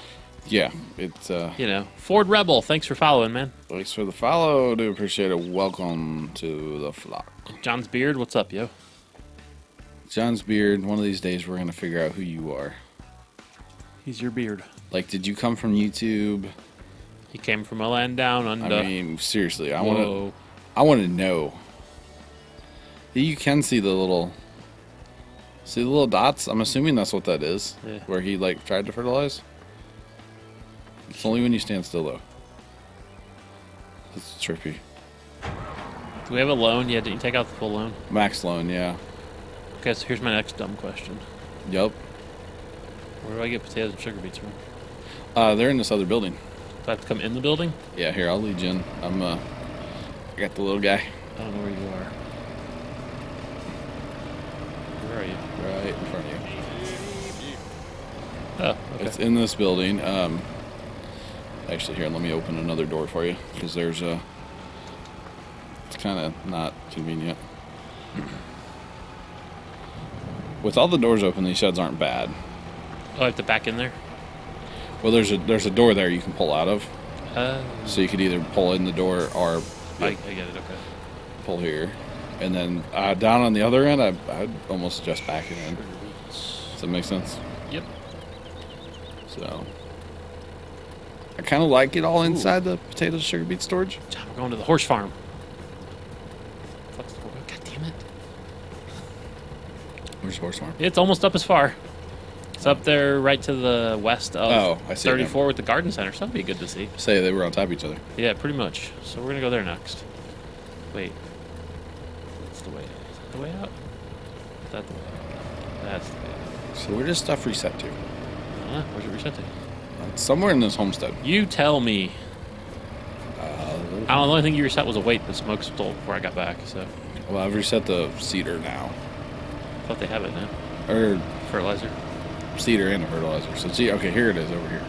Yeah, it's. Uh, you know. Ford Rebel, thanks for following, man. Thanks for the follow. Do appreciate it. Welcome to the flock. John's beard, what's up, yo? John's beard. One of these days, we're gonna figure out who you are. He's your beard. Like, did you come from YouTube? He came from a land down under. I mean, seriously, I want to. I want to know. You can see the little. See the little dots. I'm assuming that's what that is. Yeah. Where he like tried to fertilize. It's only when you stand still though. It's trippy. Do we have a loan? Yeah, did you take out the full loan? Max loan, yeah. Okay, so here's my next dumb question. Yup. Where do I get potatoes and sugar beets from? Uh, they're in this other building. Do I have to come in the building? Yeah, here I'll lead you in. I'm uh, I got the little guy I don't know where you are. Where are you? right in front of you. Oh, okay. It's in this building. Um, actually, here, let me open another door for you because there's a. It's kind of not convenient. With all the doors open, these sheds aren't bad. oh, I have to back in there? Well, there's a there's a door there you can pull out of, Uh, so you could either pull in the door or I, I get it, okay. pull here, and then uh, down on the other end, I, I'd almost suggest backing in. Does that make sense? Yep. So, I kind of like it all inside the potato sugar beet storage. John, we're going to the horse farm. God damn it. Where's the horse farm? It's almost up as far. It's up there right to the west of Oh, I see 34 with the garden center, so that'd be good to see. Say they were on top of each other. Yeah, pretty much. So we're gonna go there next. Wait. What's the way? Is that the way out? Is that the way out? That's the way out. So where does stuff reset to? Huh? Where's it reset to? It's somewhere in this homestead. You tell me. Uh, I don't the only thing you reset was a weight the smoke stole before I got back, so well, I've reset the seeder now, I thought they have it now. or Fertilizer. seeder and the fertilizer. So see, okay, here it is over here.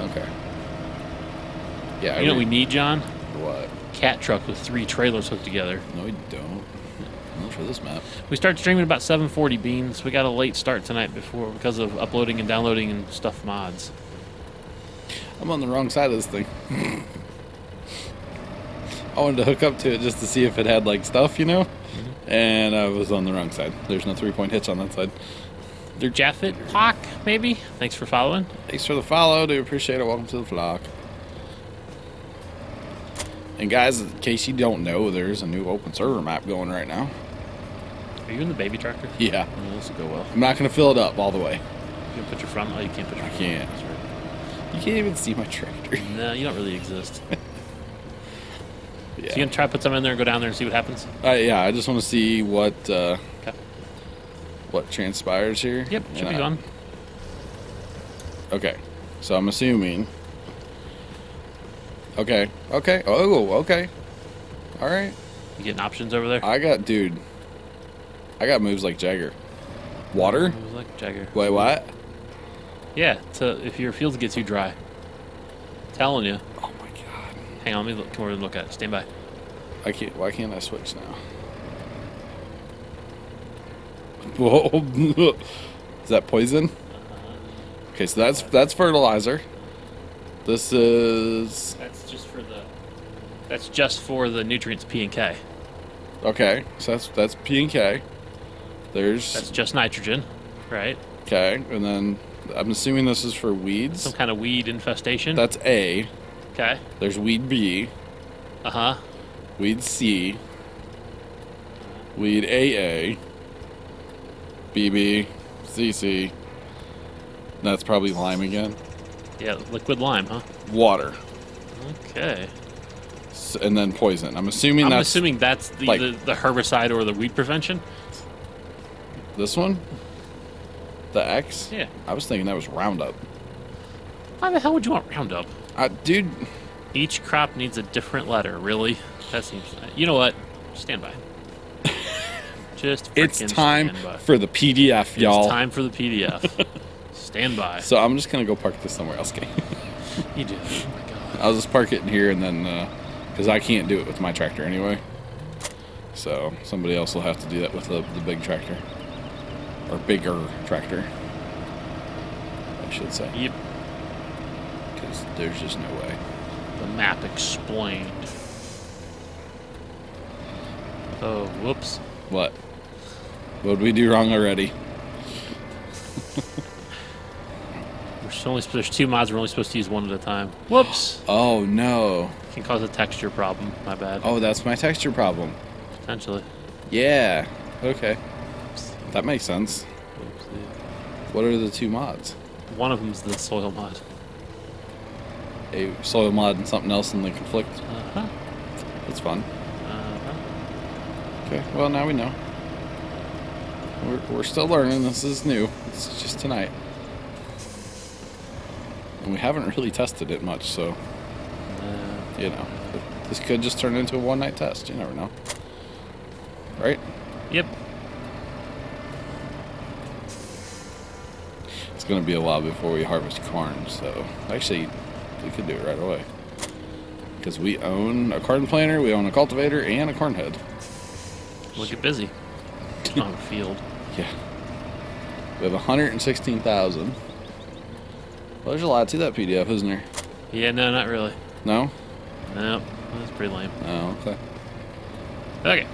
Okay. Yeah. I You know what we need, John? What? Cat truck with three trailers hooked together. No, we don't. Not for this map. We start streaming about 7:40 beans. We got a late start tonight before because of uploading and downloading and stuff mods. I'm on the wrong side of this thing. I wanted to hook up to it just to see if it had like stuff, you know, mm-hmm. and I was on the wrong side. There's no three point hitch on that side. They're Jaffet Pock, maybe. Thanks for following. Thanks for the follow. Do appreciate it. Welcome to the flock. And guys, in case you don't know, there's a new open server map going right now. Are you in the baby tractor? Yeah, Oh, this will go well. I'm not gonna fill it up all the way. You can put your front. Oh, you can't put your. I can't. You can't even see my tractor. No, you don't really exist. yeah. So you gonna try to put some in there and go down there and see what happens? Uh, yeah, I just want to see what uh, Okay. what transpires here. Yep, should And be I- fun. Okay, so I'm assuming. Okay, okay, oh, okay. All right. You getting options over there? I got, dude. I got moves like Jagger. Water? Was like Jagger. Wait, what? Yeah, to if your field gets too dry. Telling you. Oh my god. Hang on, let me look, come over and look at it. Stand by. I can't. Why can't I switch now? Whoa! Is that poison? Okay, so that's that's fertilizer. This is That's just for the. That's just for the nutrients P and K. Okay, so that's that's P and K. There's That's just nitrogen, right? okay, and then I'm assuming this is for weeds. Some kind of weed infestation. That's A. okay. There's weed B, Uh huh. weed C, weed AA, BB, CC. That's probably lime again. Yeah, liquid lime, huh? Water, Okay. S- and then poison. I'm assuming I'm that's assuming that's the, like- the the herbicide or the weed prevention. this one. The X. Yeah. I was thinking that was Roundup. Why the hell would you want Roundup? Uh, dude, Each crop needs a different letter. Really? That seems. You know what? Stand by. Just it's time for the PDF, y'all. It's time for the PDF. stand by. So I'm just gonna go park this somewhere else. Okay. You do. Oh my god. I'll just park it in here and then, because I can't do it with my tractor anyway. So somebody else will have to do that with the, the big tractor. Or bigger tractor. I should say. Yep. Because there's just no way. The map explained. Oh, whoops. What? What did we do wrong already? We're only there's two mods. We're only supposed to use one at a time. Whoops. Oh no. Can cause a texture problem. My bad. Oh, that's my texture problem. Potentially. Yeah. Okay. That makes sense. Oopsie. What are the two mods? One of them's the soil mod. A soil mod and something else in the conflict. Uh huh. That's fun. Uh-huh. Okay, well now we know. We're, we're still learning. This is new. It's just tonight. And we haven't really tested it much, so, Uh, you know. This could just turn into a one night test. You never know. Right? yep. It's going to be a while before we harvest corn, so actually, we could do it right away. Because we own a corn planter, we own a cultivator, and a corn head. We'll get busy. on the field. Yeah. We have 116,000. Well, there's a lot to that PDF, isn't there? Yeah, no, not really. No? No, that's pretty lame. Oh, okay. Okay.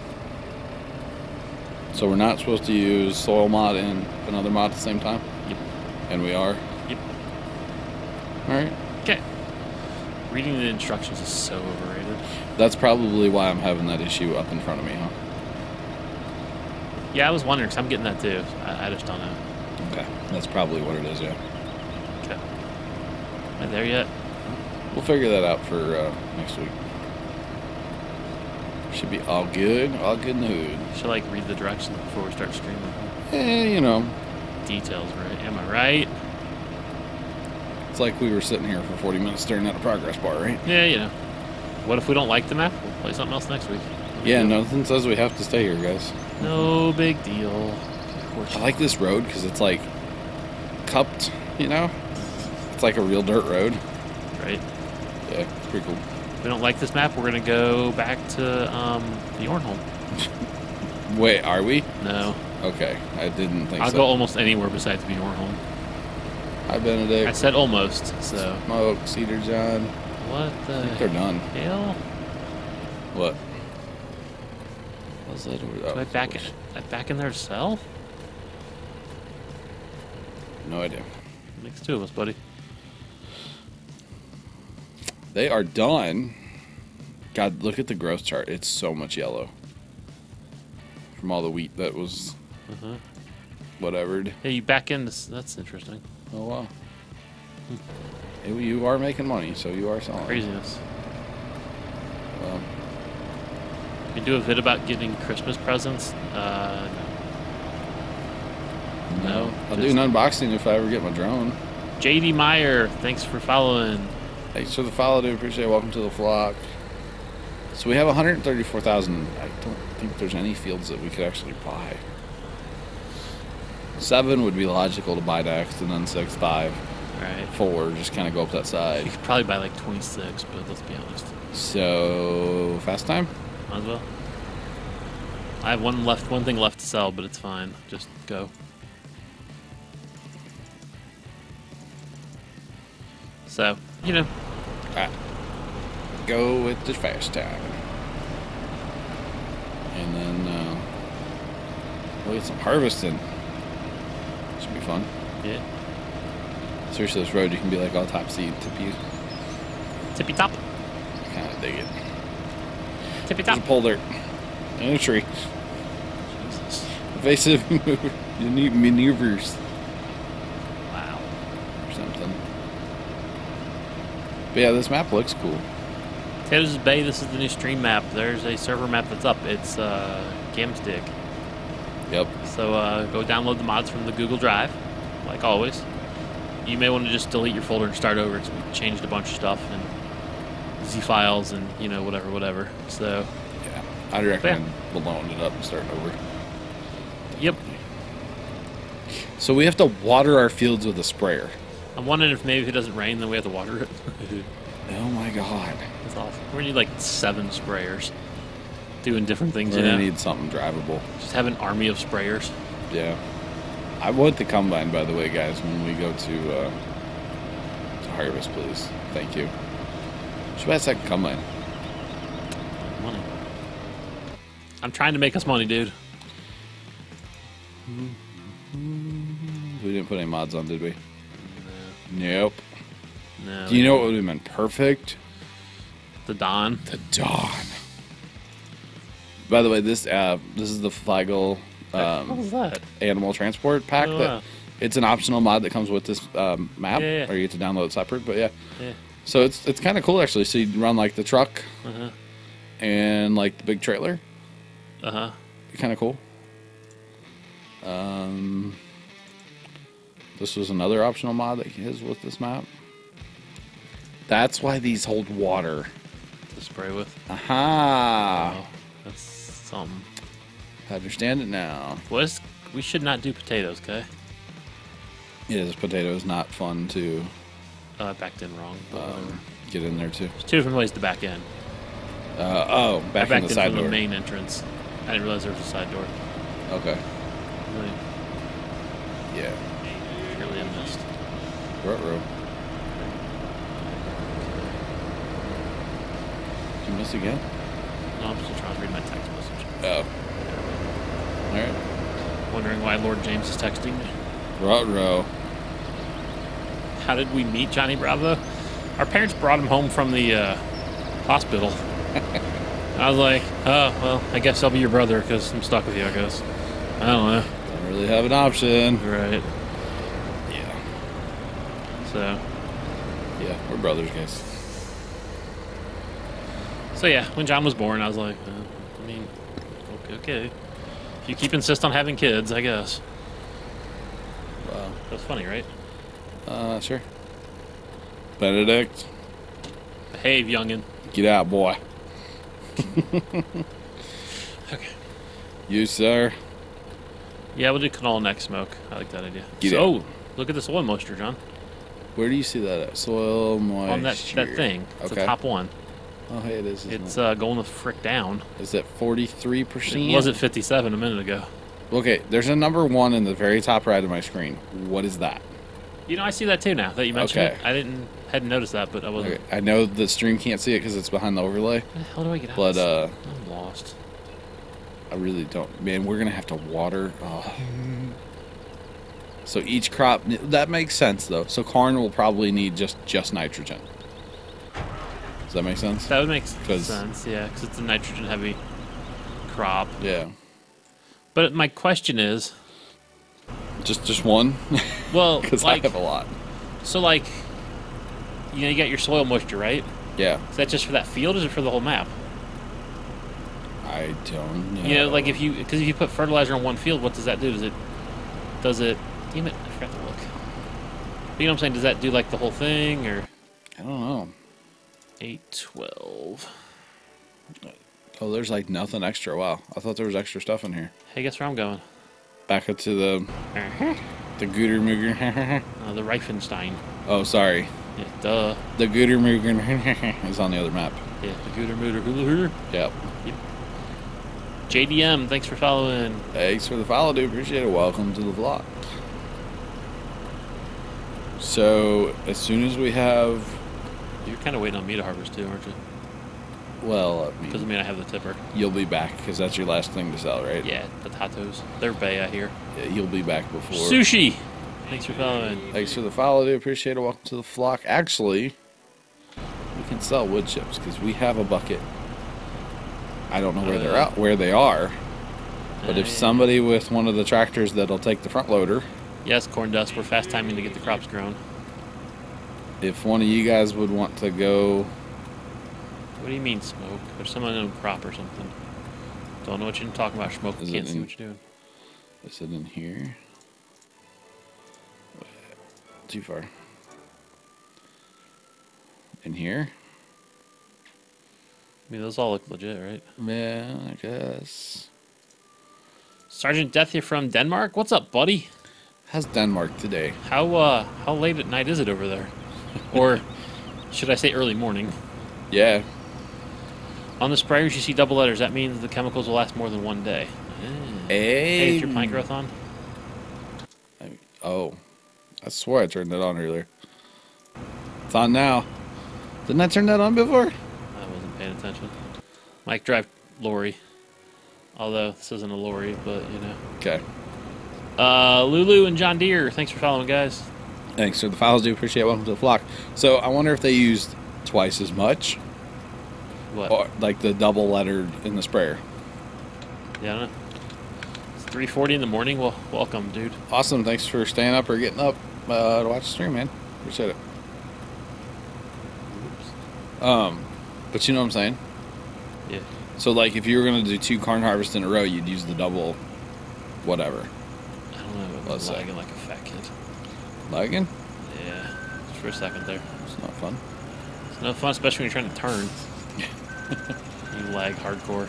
So we're not supposed to use soil mod and another mod at the same time? And we are? Yep. Alright. Okay. Reading the instructions is so overrated. That's probably why I'm having that issue up in front of me, huh? Yeah, I was wondering because I'm getting that too. I, I just don't know. Okay. That's probably what it is, yeah. Okay. Am I there yet? We'll figure that out for uh, next week. Should be all good, all good in the hood. Should I, like read the directions before we start streaming. Eh, you know, Details, right? Am I right? it's like we were sitting here for 40 minutes staring at a progress bar, right? Yeah, you know. What if we don't like the map? We'll play something else next week. Yeah, deal. nothing says we have to stay here, guys. No big deal. I like this road because it's like cupped, you know? It's like a real dirt road. Right? Yeah, it's pretty cool. If we don't like this map, we're gonna go back to um, Bjornholm. Wait, are we? No, Okay, I didn't think I'll so. go almost anywhere besides Bjornholm. Hi, I Benedict. I said almost, so Smoke, Cedar John. what the I think they're done. hell? What? What's that over Do I back in? I back in there to sell? No idea. Makes two of us, buddy. They are done. God, look at the growth chart. It's so much yellow. From all the wheat that was Uh-huh. whatevered. Yeah, you back in. This, that's interesting. Oh, wow. You- You are making money, so you are selling. Craziness. Well, You do a vid about giving Christmas presents? Uh, no. No. I'll do an unboxing if I ever get my drone. JD Meyer, thanks for following. Thanks for the follow, dude. Appreciate it. Welcome to the flock. So we have 134,000. I don't think there's any fields that we could actually buy. Seven would be logical to buy next, and then six, five, Right. four, just kind of go up that side. You could probably buy like 26, but let's be honest. So fast time. Might as well. I have one left, one thing left to sell, but it's fine. Just go. So, you know, Alright. Go with the fast time. And then uh, we'll get some harvesting. Should be fun. Yeah. Seriously, this road you can be like all topsy tippy. Tippy top. Kind of dig it. Tippy There's top. a pole dirt and a tree. Jesus. Evasive maneuvers Wow. or something. But yeah, this map looks cool. Potatoes Bay, this is the new stream map. There's a server map that's up. It's uh, Gamstick. Yep. So uh, go download the mods from the Google Drive, like always. You may want to just delete your folder and start over. It's changed a bunch of stuff and Z files and you know whatever, whatever. So Yeah. I'd recommend blowing it up and starting over. yep. So we have to water our fields with a sprayer. I'm wondering if maybe if it doesn't rain, then we have to water it. Oh my god. That's awesome. We need like seven sprayers doing different things. We're you know, need something drivable. just have an army of sprayers. Yeah. I want the combine, by the way, guys, when we go to, uh, to harvest, please. Thank you. Should buy a second combine. Money. I'm trying to make us money, dude. We didn't put any mods on, did we? Nope. No. Do you know what would have been perfect? the Don? The Dawn. By the way, this uh, this is the Fliegl um, animal transport pack. Oh, that wow. it's an optional mod that comes with this um, map, Yeah, yeah. or you get to download it separate. But yeah, Yeah. so it's it's kind of cool actually. So you run like the truck Uh-huh. and like the big trailer. Uh huh. kind of cool. Um, this was another optional mod that he has with this map. That's why these hold water. To spray with. Aha! Oh, that's something. I understand it now. Was we should not do potatoes, okay? Potato is not fun to Uh, I backed in wrong. um, get in there too. There's two different ways to back in. Uh, oh, I back in backed the side door. the main entrance. I didn't realize there was a side door. Okay. Really, Yeah. really I missed. Ruh-roh. Did you miss again? No, I'm still trying to read my text. Oh. All right. Wondering why Lord James is texting me. Ruh-roh. How did we meet Johnny Bravo? Our parents brought him home from the uh, hospital. I was like, oh, well, I guess I'll be your brother because I'm stuck with you, I guess. I don't know. Don't really have an option. Right. Yeah. So, Yeah, we're brothers, guys. so yeah, when John was born, I was like, mean, okay. If you keep insist on having kids, I guess. Wow. That's funny, right? Uh, sure. Benedict, Behave, youngin. get out, boy. Okay. You, sir. Yeah, we'll do canola neck smoke. I like that idea. Get so, oh, look at the soil moisture, John. Where do you see that at? Soil moisture. On that that thing. It's Okay. the top one. Oh, hey, it It's it? uh, going the frick down. Is it forty-three percent? It was at 57 a minute ago. Okay, there's a number one in the very top right of my screen. What is that? You know, I see that too now that you mentioned Okay. it. I didn't hadn't noticed that, but I wasn't. Okay, I know the stream can't see it because it's behind the overlay, Where the hell do I get out? but uh, I'm lost. I really don't. Man, we're gonna have to water. Oh. So each crop that makes sense though. So corn will probably need just just nitrogen. Does that make sense? That would make 'Cause- sense, yeah, because it's a nitrogen heavy crop. Yeah. But my question is, Just just one well, because like, I have a lot. so like, you know, you got your soil moisture, right? Yeah. Is that just for that field? Or is it for the whole map? I don't know. You know, like if you because if you put fertilizer on one field, what does that do? Does it does it? Damn it, I forgot to look. But you know what I'm saying? Does that do like the whole thing or I don't know. Eight twelve? Oh, there's like nothing extra. Wow, I thought there was extra stuff in here. Hey, guess where I'm going? Back up to the Uh-huh. the Gooter Mooger. Uh, the Reifenstein. oh, sorry. Yeah, duh. The Gooter Mooger is on the other map. Yeah, the Gooter Hooter. Yep. JDM, thanks for following. Thanks for the follow, dude. Appreciate it. Welcome to the vlog. So, as soon as we have. You're kind of waiting on me to harvest too, aren't you? Well, because I mean, mean I have the tipper. you'll be back because that's your last thing to sell, right? Yeah, the potatoes. They're bay out here. Yeah, You'll be back before. Sushi. Thanks for following. Thanks for the follow. Do appreciate it. Welcome to the flock. Actually, we can sell wood chips because we have a bucket. I don't know where they're Uh. out, where they are. But if Uh, somebody with one of the tractors that'll take the front loader, Yes, corn dust. We're fast timing to get the crops grown. If one of you guys would want to go, What do you mean smoke? There's someone in a crop or something. Don't know what you're talking about. Smoke. Is Can't see in- what you're doing. is it in here? Too far. In here? I mean, those all look legit, right? Yeah, I guess. Sergeant Death here from Denmark. What's up, buddy? How's Denmark today? How uh how late at night is it over there? Or should I say early morning? Yeah, On the sprayers, you see double letters. That means the chemicals will last more than one day. Eh. Hey, is your plant growth on? I- oh, I swore I turned it on earlier. It's on now. Didn't I turn that on before? I wasn't paying attention. Mike drive lorry. Although this isn't a lorry, but you know. Okay. Uh, Lulu and John Deere, thanks for following, guys. Thanks for the files. Do appreciate. it. Welcome to the flock. So I wonder if they used twice as much, What? or like the double lettered in the sprayer. Yeah, I don't know. It's 3:40 in the morning. Well, welcome, dude. Awesome. Thanks for staying up or getting up uh, to watch the stream, man. Appreciate it. Oops. Um, but you know what I'm saying. Yeah. So like, if you were gonna do two corn harvests in a row, you'd use the double, whatever. I don't know. Let's say. like a fat kid. Lagging? Yeah. Just for a second there. It's not fun. It's no fun, especially when you're trying to turn. you lag hardcore.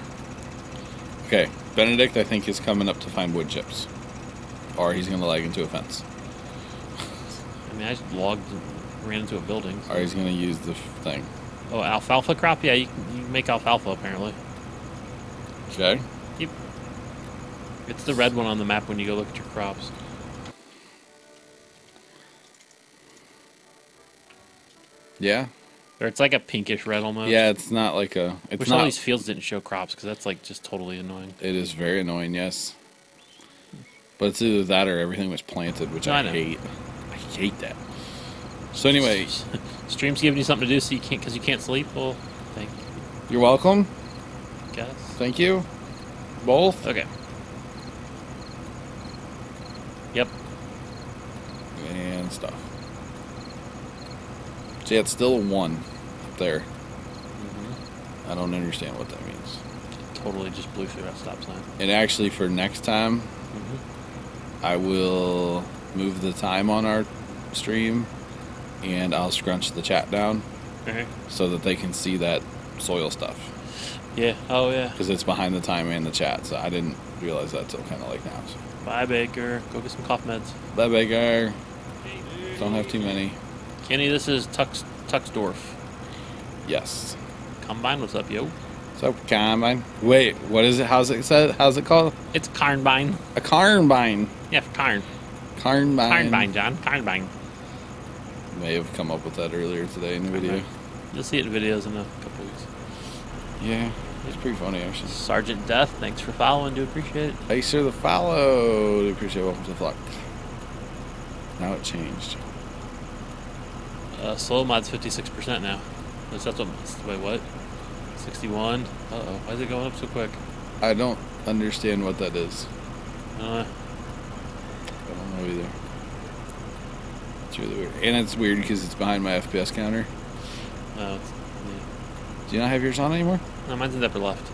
Okay, Benedict, I think is coming up to find wood chips, or he's gonna lag into a fence, I mean, I just logged, and ran into a building. so- or he's gonna use the thing. Oh, alfalfa crop? Yeah, you, can- you can make alfalfa apparently. Okay. Yep. It's the red one on the map when you go look at your crops. Yeah. Or it's like a pinkish red almost. Yeah, it's not like a. It's Wish not. all these fields didn't show crops because that's like just totally annoying. It is very annoying. Yes. But it's either that or everything was planted, which No, I, I hate. I hate that. So anyway, Stream's giving you something to do so you can't because you can't sleep. Well, thank you. you're welcome. Guess. Thank you. Both. Okay. Yep. and stuff. See, it's still a one up there. Mm-hmm. I don't understand what that means. Totally just blew through that stop sign. And actually, for next time, Mm-hmm. I will move the time on our stream, and I'll scrunch the chat down Okay. so that they can see that soil stuff Yeah. Oh yeah. because it's behind the time and the chat. So I didn't realize that till kind of like now. So. Bye, Baker. Go get some cough meds. Bye, Baker. Don't have too many. Kenny, this is Tux Tunxdorf. Yes. Combine, what's up, yo? So combine. Wait, what is it? How's it said? How's it called? It's Carnbine. A carnbine. Yeah, Carn. Carnbine. Carnbine, John. Carnbine. May have come up with that earlier today in the video. You'll see it in videos in a couple weeks. Yeah, it's pretty funny actually. Sergeant Death, thanks for following. Do appreciate it. Thanks for the follow. Do appreciate it. Welcome to the flock. Now it changed. Uh, soil mod's 56% now. That's that's what. Wait, what? 61. Uh oh. Why is it going up so quick? I don't understand what that is. Uh, I don't know either. It's really weird. And it's weird because it's behind my FPS counter. it's, yeah. Do you not have yours on anymore? no, mine's in the upper left.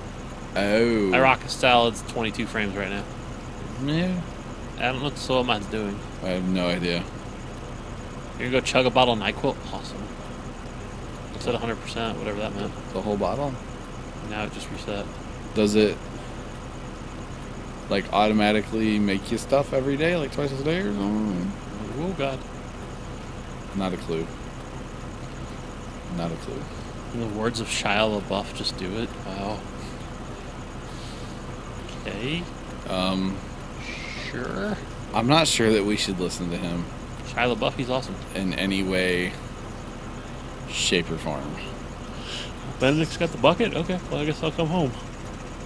Oh. I rock a style. It's 22 frames right now. Yeah. I don't know what the soil mod's doing. I have no idea. You're gonna go chug a bottle of Nyquil. Awesome. It's at 100%, whatever that meant. The whole bottle? Now it just reset. Does it like automatically make you stuff every day, like twice a day or something? Oh god. Not a clue. Not a clue. In the words of Shia LaBeouf, just do it. Wow. Okay. Um, Sure. I'm not sure that we should listen to him Shia LaBeouf, he's awesome. in any way, shape, or form. Benedict's got the bucket? Okay, well, I guess I'll come home.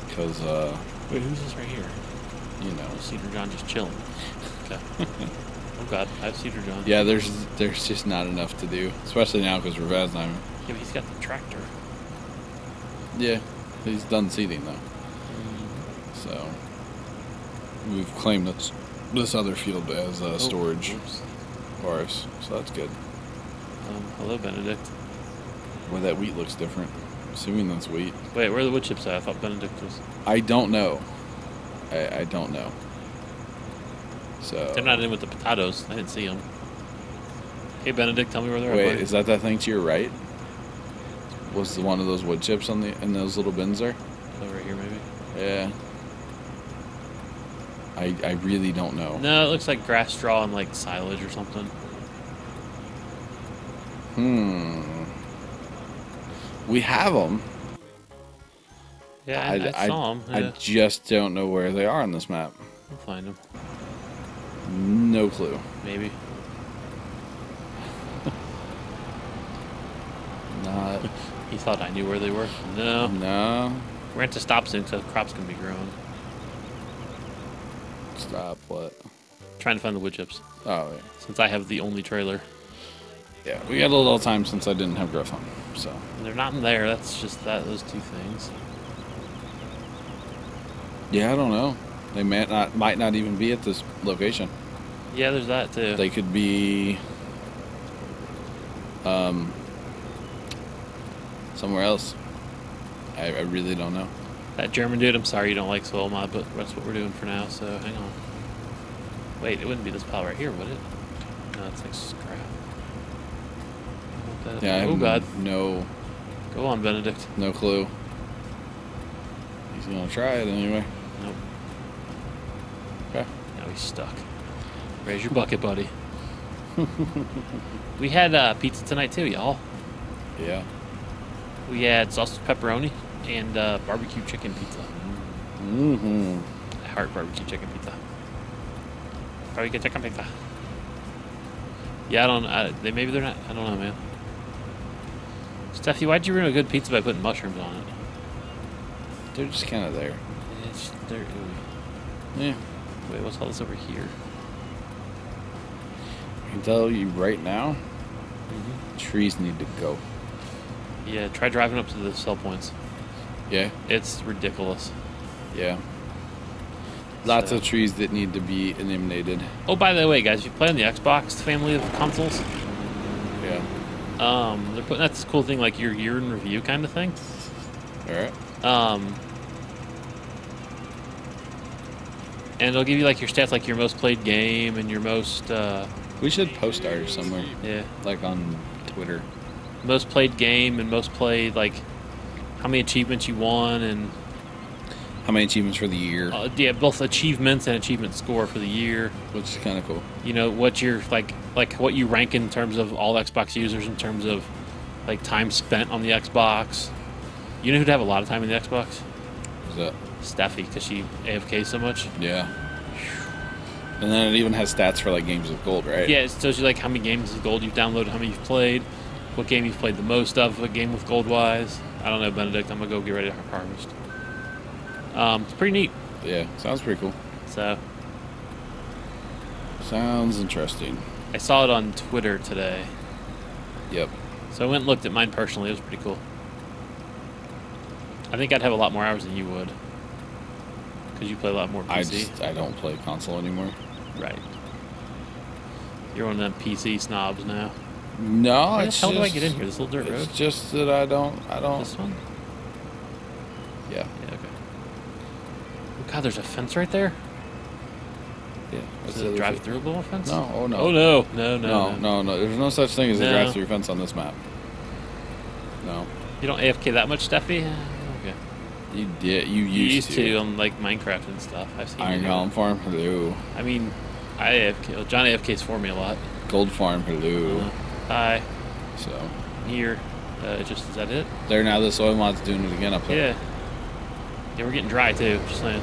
because uh, Wait, who's this right here? you know. Cedar John just chilling. Okay. oh, God. I have Cedar John. Yeah, there's there's just not enough to do, especially now because Ravaz's not. Yeah, but he's got the tractor. Yeah, he's done seeding though, so we've claimed this this other field as uh, Oh, storage oops. For us, so that's good. Um, hello, Benedict. Well, that wheat looks different. Assuming that's wheat. Wait, where are the wood chips at? I thought Benedict was. I don't know. I, I don't know. So They're not in with the potatoes. I didn't see them. Hey, Benedict, tell me where they're Wait, at. buddy. is that that thing to your right? Was the one of those wood chips on the in those little bins there? Over here, maybe? Yeah. I I really don't know. No, it looks like grass straw and like silage or something. Hmm. We have them. Yeah, I, I, saw them. I just don't know where they are on this map. we'll find them. No clue. Maybe. Not. He thought I knew where they were. No. No. We're going to stop soon so crops can be grown. Stop. What? trying to find the wood chips. Oh yeah. Since I have the only trailer. Yeah. We got a little time since I didn't have on, so. And they're not in there. That's just that those two things. Yeah, I don't know. They might not might not even be at this location. Yeah, there's that too. They could be um somewhere else. I, I really don't know. That German dude, I'm sorry you don't like soil mod, but that's what we're doing for now, so hang on. Wait, it wouldn't be this pile right here, would it? No, it's like scrap. Yeah, oh god. no Go on, Benedict. no clue. He's gonna try it anyway. Nope. Okay. Now he's stuck. Raise your bucket, buddy. we had uh, pizza tonight too, y'all. Yeah. We had sausage pepperoni and uh, barbecue chicken pizza. Mm-hmm. I heart barbecue chicken pizza. Barbecue chicken pizza. Yeah, I don't. I, they maybe they're not. I don't know, man. Steffi, why'd you ruin a good pizza by putting mushrooms on it? They're just kind of there. It's, they're, ooh. Yeah. Wait, what's all this over here? I can tell you right now, trees need to go. Yeah, try driving up to the sell points. Yeah. It's ridiculous. Yeah. Lots So- of trees that need to be eliminated. Oh, by the way, guys, if you play on the Xbox family of consoles, Yeah. um, they're putting this cool thing like your year in review kind of thing. All right. Um, and it'll give you like your stats, like your most played game and your most, uh, We should post ours somewhere, yeah, like on Twitter. most played game and most played like how many achievements you won and How many achievements for the year? uh, yeah, both achievements and achievement score for the year. which is kind of cool. You know what you're like, like what you rank in terms of all Xbox users in terms of like time spent on the Xbox. You know who'd have a lot of time in the Xbox? Is that? Steffi, because she AFK so much. Yeah. And then it even has stats for like games of gold, right? Yeah, it tells you like how many games of gold you've downloaded, how many you've played, what game you've played the most of, what game with gold wise. I don't know, Benedict. I'm gonna go get ready to harvest. Um, it's pretty neat. Yeah. Sounds pretty cool. So Sounds interesting. I saw it on Twitter today. Yep. So I went and looked at mine personally. It was pretty cool. I think I'd have a lot more hours than you would, because you play a lot more PC. I just I don't play console anymore. Right. You're one of them PC snobs now. No, How it's hell just, do I get in here? This little dirt road. It's just that I don't. I don't. This one? Yeah. Yeah. Okay. Oh God, there's a fence right there. Yeah. Is it a drive shit. through fence? No. Oh no. Oh no, no, no, No, no, no. There's no such thing as No. a drive-through fence on this map. No. You don't AFK that much, Steffi? Okay. You did. You You used, used to on like Minecraft and stuff. I've seen. Iron. Golem Farm. Hello. I mean, I AFK. John AFK's for me a lot. Gold Farm. Hello. Uh, hi, So here. Uh, just is that it? there now. The soil mod's doing it again up there. Yeah. Yeah, we're getting dry too. Just saying.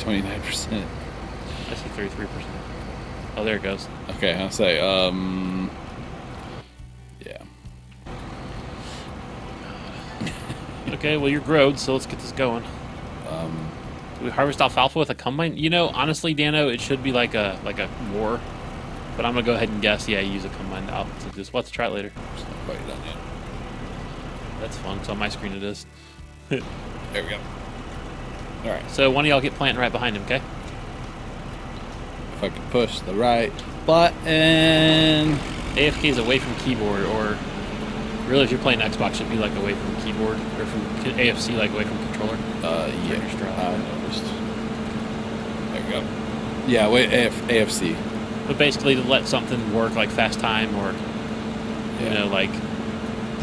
Twenty-nine percent. I see thirty-three percent. Oh, there it goes. Okay, I'll say. Um. Yeah. Okay, well you're growed, so let's get this going. Um, Do we harvest alfalfa with a combine? You know, honestly, Dano, it should be like a like a war. But I'm gonna go ahead and guess. Yeah, you use a combine to, to just. Have to try it later. it's not quite done yet. That's fun. So on my screen it is. There we go. All right. So one of y'all get planting right behind him, okay? If I can push the right button. AFK is away from keyboard, or really, if you're playing Xbox, it should be like away from keyboard, or from AFC, like away from controller. Uh, yeah. I noticed. There we go. Yeah, wait, AF, AFC. But basically, to let something work like fast time, or you Yeah. know, like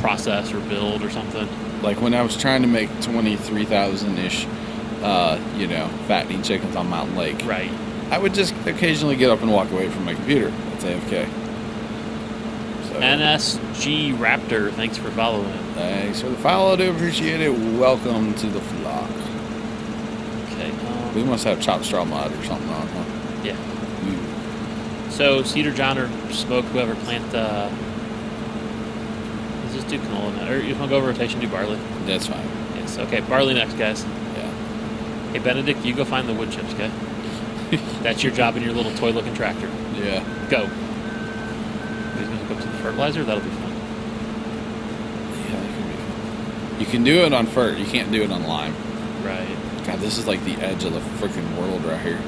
process or build or something. like when I was trying to make 23,000 ish, uh, you know, fattening chickens on Mountain Lake, Right. I would just occasionally get up and walk away from my computer. That's AFK. So, NSG Raptor, thanks for following. thanks for the follow. Do appreciate it. Welcome to the flock. Okay. We Um, must have chop straw mod or something on, huh? yeah. So Cedar John or Smoke, whoever plant. Uh, let's just do canola now. Or you want to go over rotation? Do barley. That's fine. Yes. Okay. Barley next, guys. Yeah. Hey Benedict, you go find the wood chips, okay? That's your job in your little toy-looking tractor. Yeah. Go. You gonna hook up to the fertilizer? That'll be fun. Yeah, that could be fun. You can do it on fert. You can't do it on lime. Right. God, this is like the edge of the freaking world right here.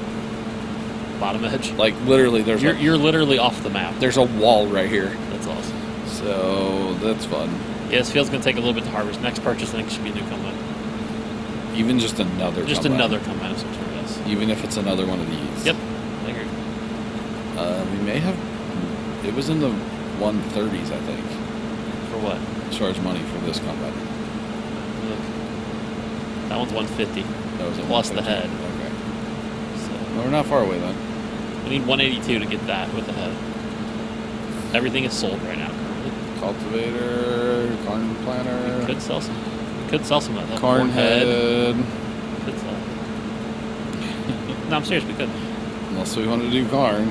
Bottom edge. Like literally, there's You're a, you're literally off the map. there's a wall right here. That's awesome. So that's fun. Yeah, this field's gonna take a little bit to harvest. Next purchase, I think, should be a new combine. Even just another. Just combine. another combine of some sort. Yes. Even if it's another one of these. Yep. I agree. Uh, we may have. It was in the 130s, I think, For what? Charge money for this combine. Look. That one's 150. That was Plus the head. Okay. So Well, we're not far away then. We need 182 to get that with the head. Everything is sold right now. Cultivator, corn planter, Could sell some. Could sell some of that. corn head. Could sell. no, I'm serious. We could. Unless we want to do corn.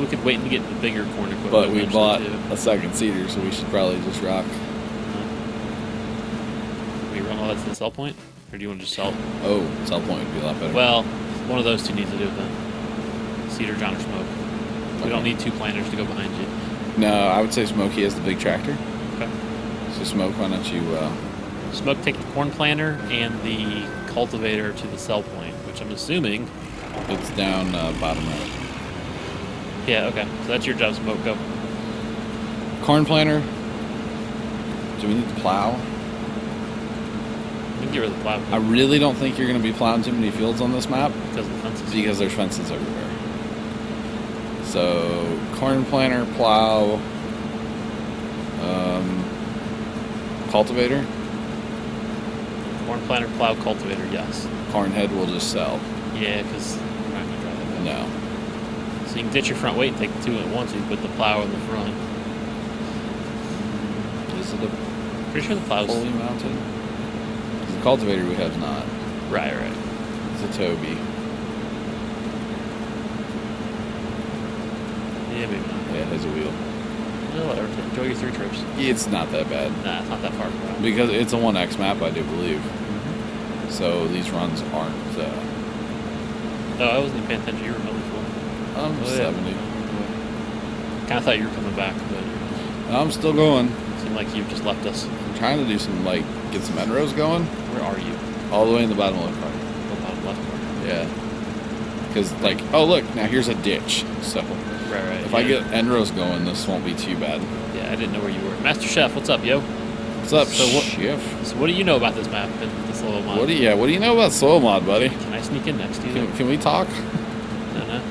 We could wait and get the bigger corn equipment. But we bought too. a second seeder, so we should probably just rock. We run all that to the sell point, or do you want to just sell? it? Oh, sell point would be a lot better. Well, one of those two needs to do it then. Cedar, John, or Smoke. We don't need two planters to go behind you. no, I would say Smokey has the big tractor. Okay. So Smoke, why don't you? Uh, Smoke take the corn planter and the cultivator to the sell point, which I'm assuming. it's down uh, bottom right. Yeah. Okay. So that's your job, Smoke. Go. Corn planter. Do we need to plow? Can get rid of the plow I really don't think you're going to be plowing too many fields on this map because of the fences. because there's fences everywhere. So corn planter, plow, um, cultivator, Corn planter, plow, cultivator. Yes. corn head will just sell. Yeah, because we're not gonna drive that back. No. So you can ditch your front weight and take the two at once. You put the plow in the front. Is it a Pretty sure the plow's fully mounted? The cultivator we have not. right. Right. It's a Toby. Yeah, maybe. Yeah, it has a wheel. No, whatever. Enjoy your three trips. It's not that bad Nah, it's not that far. Bro. because it's a 1x map, I do believe. So these runs aren't. Uh, No, I wasn't even paying attention. You were really full. I'm Oh, yeah. 70. Kind of thought you were coming back, but I'm still going. it seemed like you just left us. I'm trying to do some like get some end rows going Where are you? all the way in the bottom left corner. The bottom left corner. Yeah. Because like, oh look, now here's a ditch. So Right, right. if yeah. I get end rows going, this won't be too bad. Yeah, I didn't know where you were. Master Chef, what's up, yo? What's up, So what- Chef? So what do you know about this map and this little mod? What do you? Yeah, what do you know about soil mod, buddy? Can I sneak in next to you? Can, can we talk? No, no.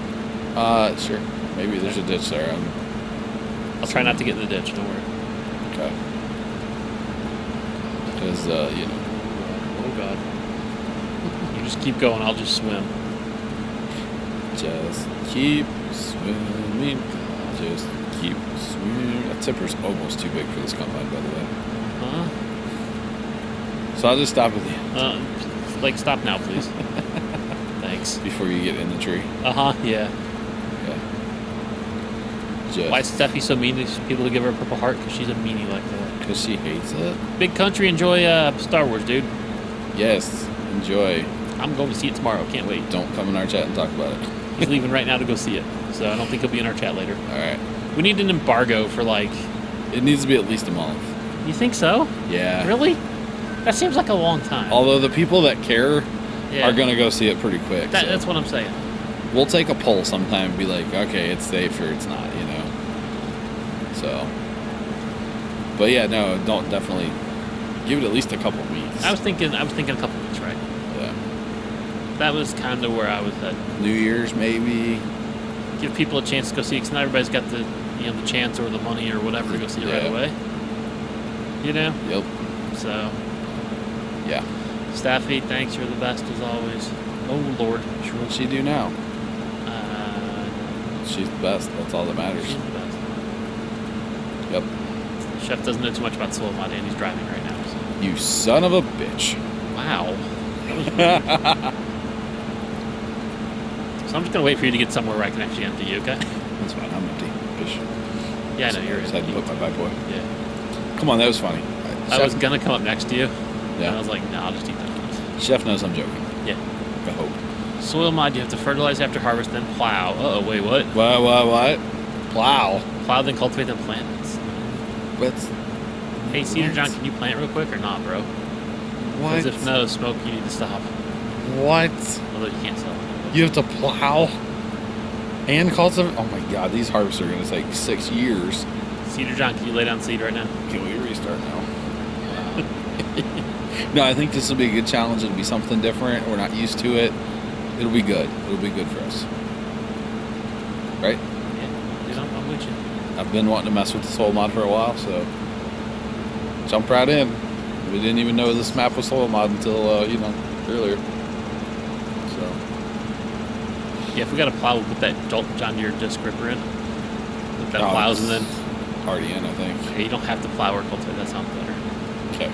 Uh, sure. Maybe there's a ditch there. Um, I'll try not to get in the ditch. Don't worry. okay. Because uh, you know, Oh God. You just keep going. I'll just swim. just keep swimming. Just keep swimming. That tipper's almost too big for this combine, by the way. Huh? So I'll just stop with you Uh, like, stop now, please. Thanks. before you get in the tree. Uh huh. Yeah. Okay. Why is Steffi so mean to people who give her a Purple Heart? Because she's a meanie like that. Because she hates it. Big Country, enjoy uh, Star Wars, dude. Yes, enjoy. I'm going to see it tomorrow. Can't wait. Don't come in our chat and talk about it. He's leaving right now to go see it, so I don't think he'll be in our chat later. All right. We need an embargo for like. It needs to be at least a month. You think so? Yeah. Really? That seems like a long time. Although the people that care yeah. are gonna go see it pretty quick. That, so That's what I'm saying. we'll take a poll sometime and be like, okay, it's safe or it's not, you know. So. But yeah, no, don't definitely give it at least a couple weeks. I was thinking. I was thinking a couple weeks, right? yeah. That was kind of where I was at. New Year's maybe. Give people a chance to go see it, because not everybody's got the you know the chance or the money or whatever to go see it right away. You know. Yep. So, Yeah. Steffi, thanks. You're the best as always. Oh Lord. What'd she do now? Uh, She's the best. That's all that matters. she's the best. Yep. Chef doesn't know too much about Soil and he's driving right now. So. You son of a bitch. Wow. That was rude. so I'm just gonna wait for you to get somewhere where I can actually empty you. Okay? That's fine. I'm empty. Bitch. Yeah, I know you're. Had to put my bad boy. Yeah. Come on, that was funny. I was gonna come up next to you, and I was like, no, I'll just eat that. Chef knows I'm joking. Yeah. I hope. Soil mod, you have to fertilize after harvest, then plow. Uh oh, wait, what? What? What? What? Plow. Plow, then cultivate, then plant. What's Hey, Cedar? John, can you plant real quick or not, bro? what? Because if no, smoke, you need to stop. What? Although you can't sell. You have to plow and cultivate. Oh my god, these harvests are gonna take six years. Cedar John, can you lay down seed right now? Can we restart now? no, I think this will be a good challenge. It'll be something different. We're not used to it. It'll be good. It'll be good for us. Right? Yeah, dude, I'm, I'm with you. I've been wanting to mess with the soil mod for a while, so jump right in. We didn't even know this map was soil mod until uh, you know earlier. So Yeah, if we got a plow, we'll put that John Deere disc ripper in. Put that No, plows and then. already in, I think. Okay, you don't have to plow or cultivate. That sounds better. Okay.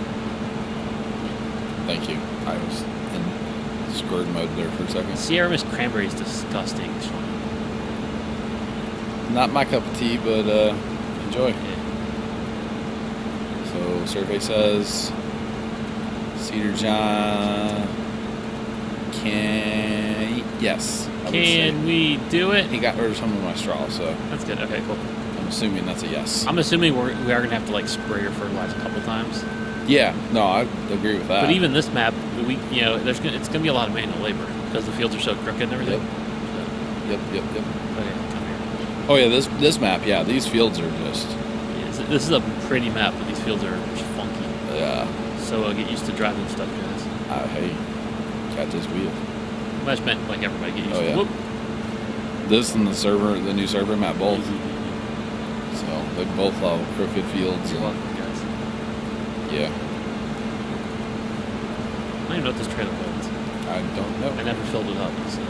Thank you. I was in squirt mode there for a second. Sierra Mist Cranberry is disgusting. Not my cup of tea, but uh, enjoy. Yeah. So survey says Cedar John can yes. I would say. Can we do it? He got rid of some of my straw, so That's good. Okay, cool. I'm assuming that's a yes. I'm assuming we're, we are gonna have to like spray or fertilize a couple times. yeah, no, I agree with that. But even this map, we you know, there's gonna, it's gonna be a lot of manual labor because the fields are so crooked and everything. Yep, yep, yep. So, okay, come here. Oh yeah, this this map, yeah, these fields are just Yeah, this- is a pretty map, but these fields are just funky. yeah. So uh, get used to driving stuff, guys. Uh, hey, catch this wheel. Just meant like everybody get used Oh, to. yeah. Whoop. This and the server, the new server map both. Easy. So they both have crooked fields. You're welcome, guys. yeah, I don't even know what this trailer holds. I don't know. I never filled it up. So.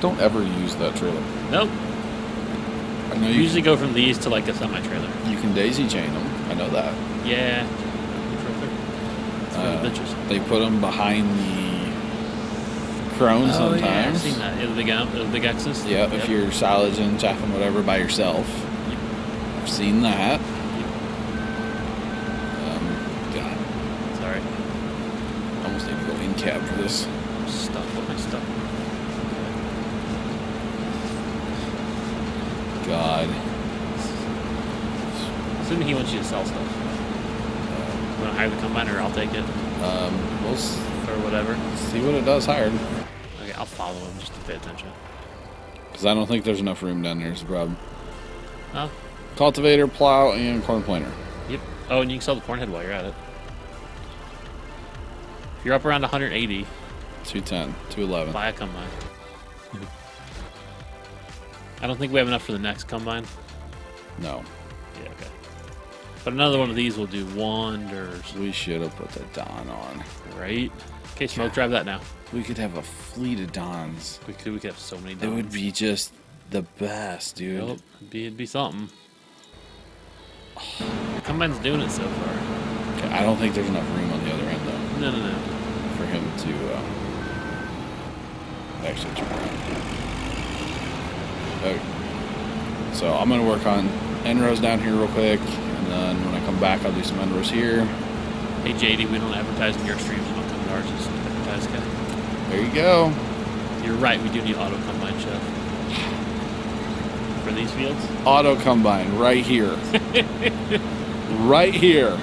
Don't ever use that trailer. Nope. I know you. usually go from these to like a semi trailer. You can daisy chain them. I know that. Yeah. Really Uh. They put them behind the Krone Oh, yeah, I've seen that. Yeah, the big, out- the big X's. Yeah, Yep. if you're silaging, chaffing, whatever by yourself. Yep. I've seen that. Um, God, Sorry. I almost need to go in cab for this. I'm stuck. What am I stuck? God. Assuming he wants you to sell stuff. Uh, Want to hire the combiner? I'll take it um, we'll s- or whatever. see what it does hired. Pay attention. Because I don't think there's enough room down there is the problem. Oh, Cultivator, plow, and corn planter. yep. Oh, and you can sell the corn head while you're at it. If you're up around 180, 210, 211. buy a combine. I don't think we have enough for the next combine. No. Yeah, okay. But another one of these will do wonders, We should have put the Don on. right? Okay, smoke drive that now. We could have a fleet of Dons. We could we could have so many. It would be just the best, dude. Nope, it'd be it'd be something. The combine's doing it so far. Okay, I don't think there's enough room on the other end, though, No, no, no. for him to uh, actually turn around. Oh, So I'm gonna work on end rows down here real quick, then uh, when I come back, I'll do some end rows here. Hey JD, we don't advertise in your streams. We don't come to ours. Just advertise, guy. There you go. You're right. We do need auto combine chef for these fields. Auto combine right here. right here.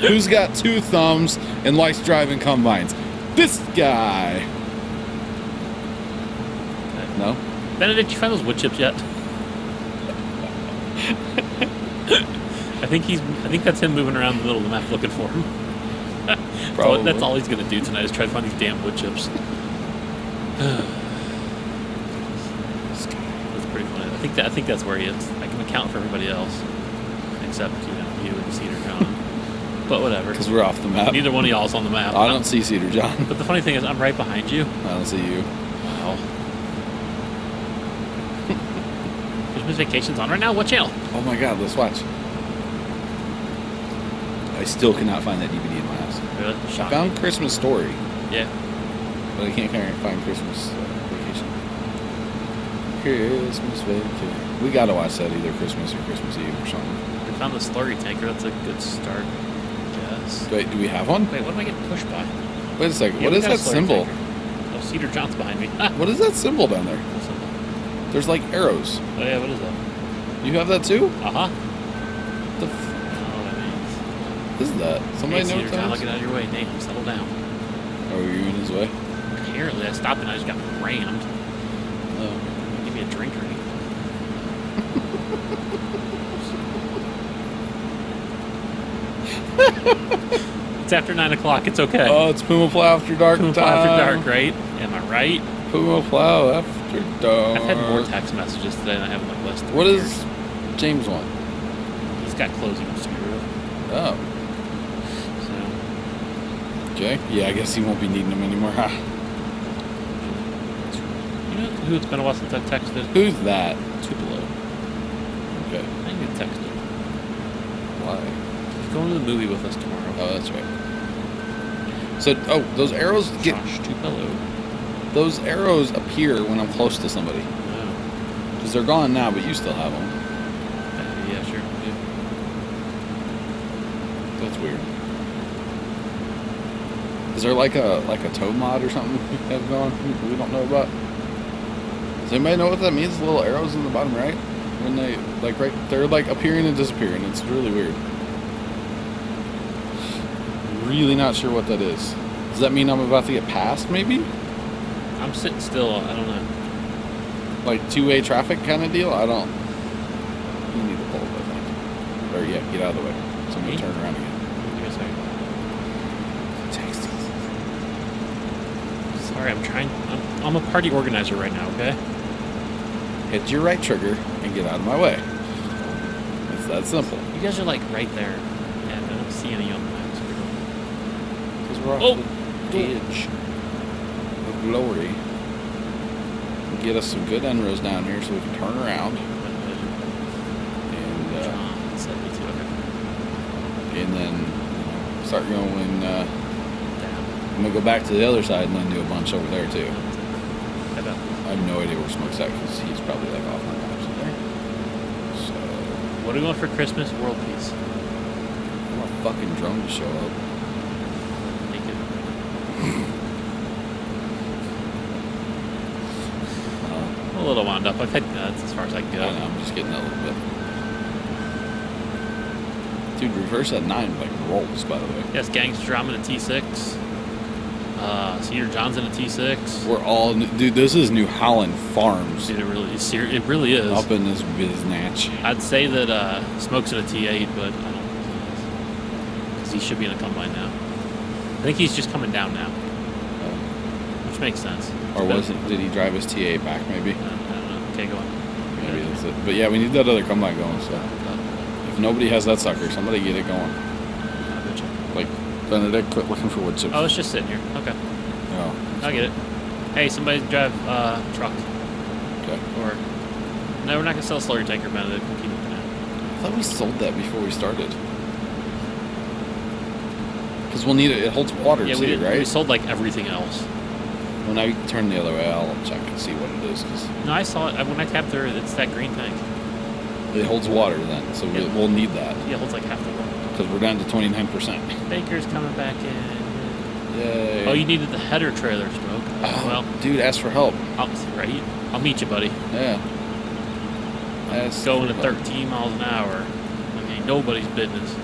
Who's got two thumbs and likes driving combines? This guy. No? Benedict, you find those wood chips yet? I think he's. I think that's him moving around the middle of the map looking for him. That's all- Probably. that's all he's gonna do tonight is try to find these damn wood chips. That's pretty funny. I think that I think that's where he is. I can account for everybody else, except you know you and Cedar John. But whatever. Because we're off the map. Neither one of y'all's on the map. I don't see Cedar John. But the funny thing is, I'm right behind you. I don't see you. Wow. Christmas vacation's on right now. What channel? Oh my god, let's watch. I still cannot find that DVD in my house. Really? I found Christmas Story, Yeah. but I can't find- Christmas uh, Vacation. Christmas Vacation. We gotta watch that either Christmas or Christmas Eve or something. We found the slurry tanker. That's a good start. Yes. Wait, do we have one? Wait, what am I getting pushed by? Wait a second. Yeah, what is that symbol? tanker. Oh, Cedar John's behind me. What is that symbol down there? There's like arrows. Oh yeah, what is that? You have that too? Uh huh. The f- I don't know what that means. what is that? Somebody hey, know Cedar what John, that look is? out of your way. Nate, settle down. Oh, are you in his way? Apparently, I stopped and I just got rammed. No. Give me a drink or anything. it's after nine o'clock. It's okay. Oh, it's Puma Plow After Dark Puma time. Plow after dark, right? Am I right? Puma Plow After Dark. I've had more text messages today than I have in like less than What is James want? He's got closing he wants to get rid of. Oh, So. Yeah, I guess he won't be needing them anymore. Huh? you know who it's been a while since I've texted? Who's that? Tupelo. Okay. I need to text him. Why? He's going to the movie with us tomorrow. Oh, that's right. So, oh, those arrows get Josh Tupelo. those arrows appear when I'm close to somebody Oh. because they're gone now, but you still have them. Uh, yeah, sure. Yeah. That's weird. Is there like a like a tow mod or something we have going we don't know about? Does anybody know what that means? The little arrows in the bottom right when they like right they're like appearing and disappearing. It's really weird. Really not sure what that is. Does that mean I'm about to get passed? Maybe I'm sitting still. I don't know. like two way traffic kind of deal. I don't. You need to pull, I think. Or yeah, get out of the way. Somebody Me? turn around again. Give me a second. Text. Sorry, I'm trying. I'm, I'm a party organizer right now. Okay. hit your right trigger and get out of my way. It's that simple. You guys are like right there, and I don't see any on the map. Because we're off Oh! the edge of glory. Get us some good end rows down here so we can turn around and uh, John said me too. Okay. and then start going. Uh. I'm gonna go back to the other side and then do a bunch over there too. I have no idea where Smoke's at because he's probably like off on maps there. So What are we going for Christmas? World peace. I want a fucking drone to show up. It. Uh, I'm a little wound up. I've had nuts as far as I can go. don't know, I'm just getting that a little bit. Dude, reverse at nine like rolls, by the way. Yes, Gangster. I'm in a T6. Uh, Cedar John's in a T6. We're all, dude. This is New Holland Farms Dude, it really, is it really is. up in this biznatch. I'd say that uh, Smoke's in a T8, but I don't because he should be in a combine now. I think he's just coming down now, which makes sense. Or was it? Did he drive his T8 back? Maybe. I don't, I don't know. Okay, go on. Maybe that's it. But yeah, we need that other combine going. So if nobody has that sucker, somebody get it going. I'll go check. Like Benedict, quit looking for wood chips. Oh, it's just sitting here. Okay, Oh, I'll get it. Hey, somebody drive uh, truck okay. or no, we're not gonna sell a slurry tanker, Benedict. We'll keep it for now. I thought we sold that before we started. Because we'll need it. It holds water yeah, too, we did, right? We sold like everything else. When I turn the other way, I'll check and see what it is. 'cause- No, I saw it when I tapped there. It's that green thing. It holds water then, so Yeah. we'll need that Yeah, it holds like half the water. Because we're down to 29%. Baker's coming back in. Yay. Oh, you needed the header trailer smoke. Oh, well, dude, ask for help. Oh, I'll, right? I'll meet you, buddy. Yeah. Ask Going help. 13 miles an hour. Like ain't nobody's business.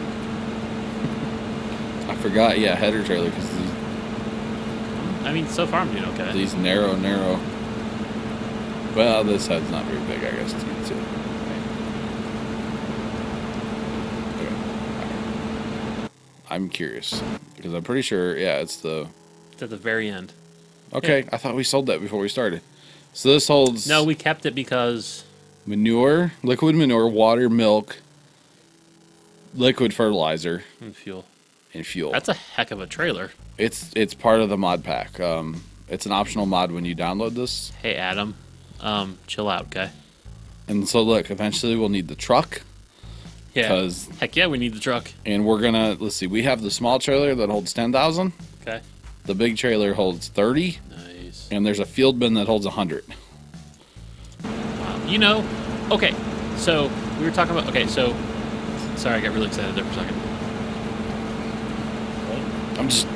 I forgot, yeah, header trailer because I mean, so far I'm doing okay. these narrow, narrow. Well, this head's not very big, I guess, to get to. Okay. Alright. I'm curious because I'm pretty sure, yeah, it's the. It's at the very end. Okay, I thought we sold that before we started. So this holds No, we kept it because manure, liquid manure, water, milk, liquid fertilizer, mm, fuel. and fuel. That's a heck of a trailer. It's it's part of the mod pack. Um, it's an optional mod when you download this. Hey, Adam, um, chill out, okay? And so look, eventually we'll need the truck Yeah. 'Cause- Heck yeah, we need the truck. and we're gonna let's see. We have the small trailer that holds ten thousand. Okay. The big trailer holds thirty, Nice. and there's a field bin that holds hundred. Wow. You know, okay, so we were talking about, okay, so, sorry, I got really excited there for a second. I'm just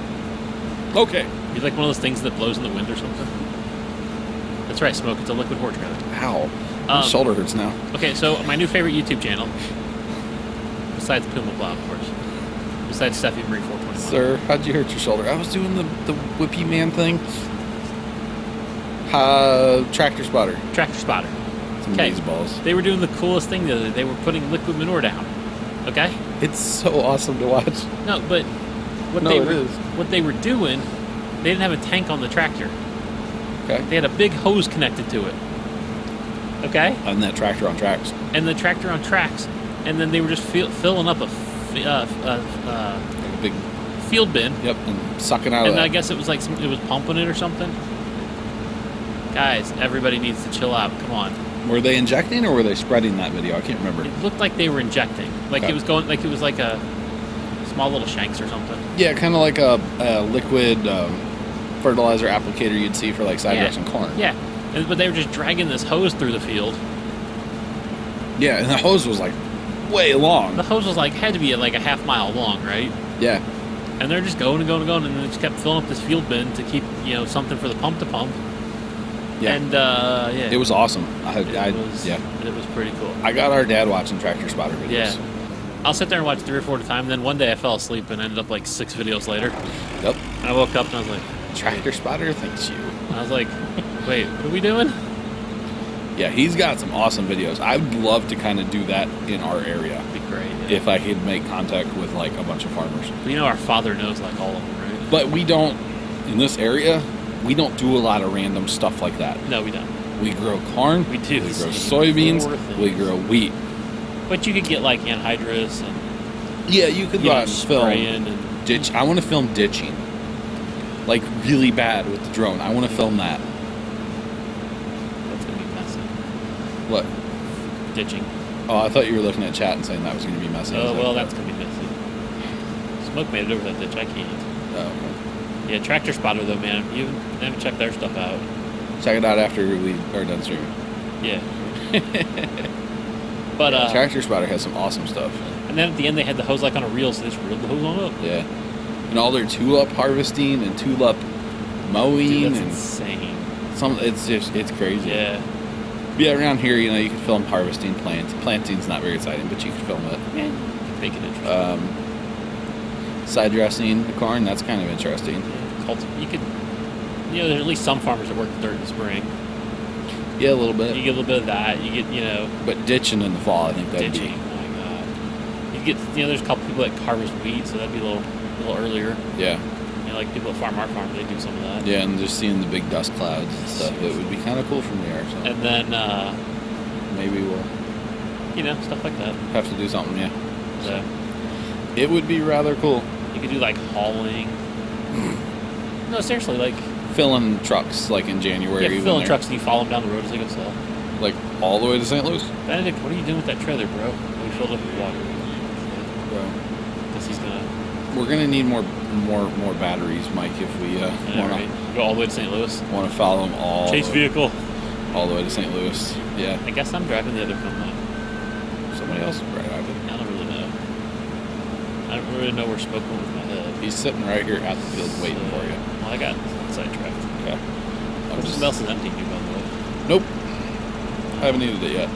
okay. You like one of those things that blows in the wind or something? That's right, smoke. It's a liquid horse trailer. Ow, my Um, shoulder hurts now. Okay, so my new favorite YouTube channel, besides Puma Plow, of course, besides Steffi Marie 421. Sir, how'd you hurt your shoulder? I was doing the the whippy man thing. Uh, tractor spotter. Tractor Spotter. Some Okay. balls. They were doing the coolest thing the other day. They were putting liquid manure down. Okay? It's so awesome to watch. No, but what No, they were is. what they were doing, they didn't have a tank on the tractor. Okay. They had a big hose connected to it. Okay? And that tractor on tracks. And the tractor on tracks, and then they were just fill, filling up a f- uh, uh, uh, Like a big. field bin, Yep. And sucking out and. I guess it was like some, it was pumping it or something. Guys, everybody needs to chill out. Come on. Were they injecting or were they spreading that video? I can't remember. It looked like they were injecting, like Okay. it was going, like it was like a small little shanks or something. Yeah, kind of like a, a liquid um, fertilizer applicator you'd see for like side Yeah. dressing corn. Yeah, and, but they were just dragging this hose through the field. Yeah, and the hose was like way long. The hose was like had to be like a half mile long, right? Yeah. And they're just going and going and going, and they just kept filling up this field bin to keep you know something for the pump to pump. Yeah. And uh, yeah, it was awesome. I, It I was, yeah. it was pretty cool. I got our dad watching tractor spotter videos. Yeah. I'll sit there and watch three or four at a time. Then one day I fell asleep and ended up like six videos later. Yep. And I woke up and I was like, Tractor spotter thanks you. I was like, wait, what are we doing? Yeah, he's got some awesome videos. I'd love to kind of do that in our area be great. yeah. if I could make contact with like a bunch of farmers. You know, our father knows like all of them, right? But we don't in this area. We don't do a lot of random stuff like that. No, we don't. We grow corn. We do. We grow soybeans. We grow wheat. But you could get like anhydrous and Yeah, you could you go know, out and film and ditch. I want to film ditching, like really bad with the drone. I want to film that. that's gonna be messy. What? Ditching. Oh, I thought you were looking at chat and saying that was going to be messy. Oh well, that's gonna be messy. Smoke made it over that ditch. I can't. Oh, Yeah, Tractor Spotter though, man. You haven't checked their stuff out. okay. Check it out after we are done streaming. Yeah. but uh, Tractor Spotter has some awesome stuff. and then at the end they had the hose like on a reel, so they just reeled the hose on up. Yeah, and all their tulip harvesting and tulip mowing Dude, that's and insane. some. It's just it's crazy. Yeah. Yeah, around here, you know, you can film harvesting plants. Planting's not very exciting, but you can film it. Yeah. Make it interesting. Um, side dressing the corn, that's kind of interesting. yeah. Culti- you could. You know, there's at least some farmers that work the dirt in the spring. Yeah, a little bit. You get a little bit of that. You get, you know, But ditching in the fall, I think that'd ditching. Oh my god. You get, you know, there's a couple people that harvest wheat, so that'd be a little, a little earlier. yeah, You know, like people at Farm Our Farm, they do some of that. yeah, and just seeing the big dust clouds and stuff, it would be kind of cool from there. So And then, uh, maybe we'll you know, stuff like that. have to do something. Yeah, So it would be rather cool. you could do like hauling. no, seriously, like Filling trucks like in January. yeah, filling trucks and you follow them down the road as they go sell. like all the way to St. Louis. Benedict, what are you doing with that trailer, bro? We filled up with water. Bro, Because he's gonna, We're gonna need more, more, more batteries, Mike, if we uh, wanna right? Go all the way to St. Louis. wanna follow them all Chase vehicle. all the way to St. Louis. Yeah. I guess I'm driving the other one. Somebody else is driving. I don't really know. I don't really know where Smoke went with my head. He's sitting right here at the field waiting for you. Well, I got sidetracked. Okay. I'm Hope just, something else is empty, too, by the way. nope. I haven't needed it yet.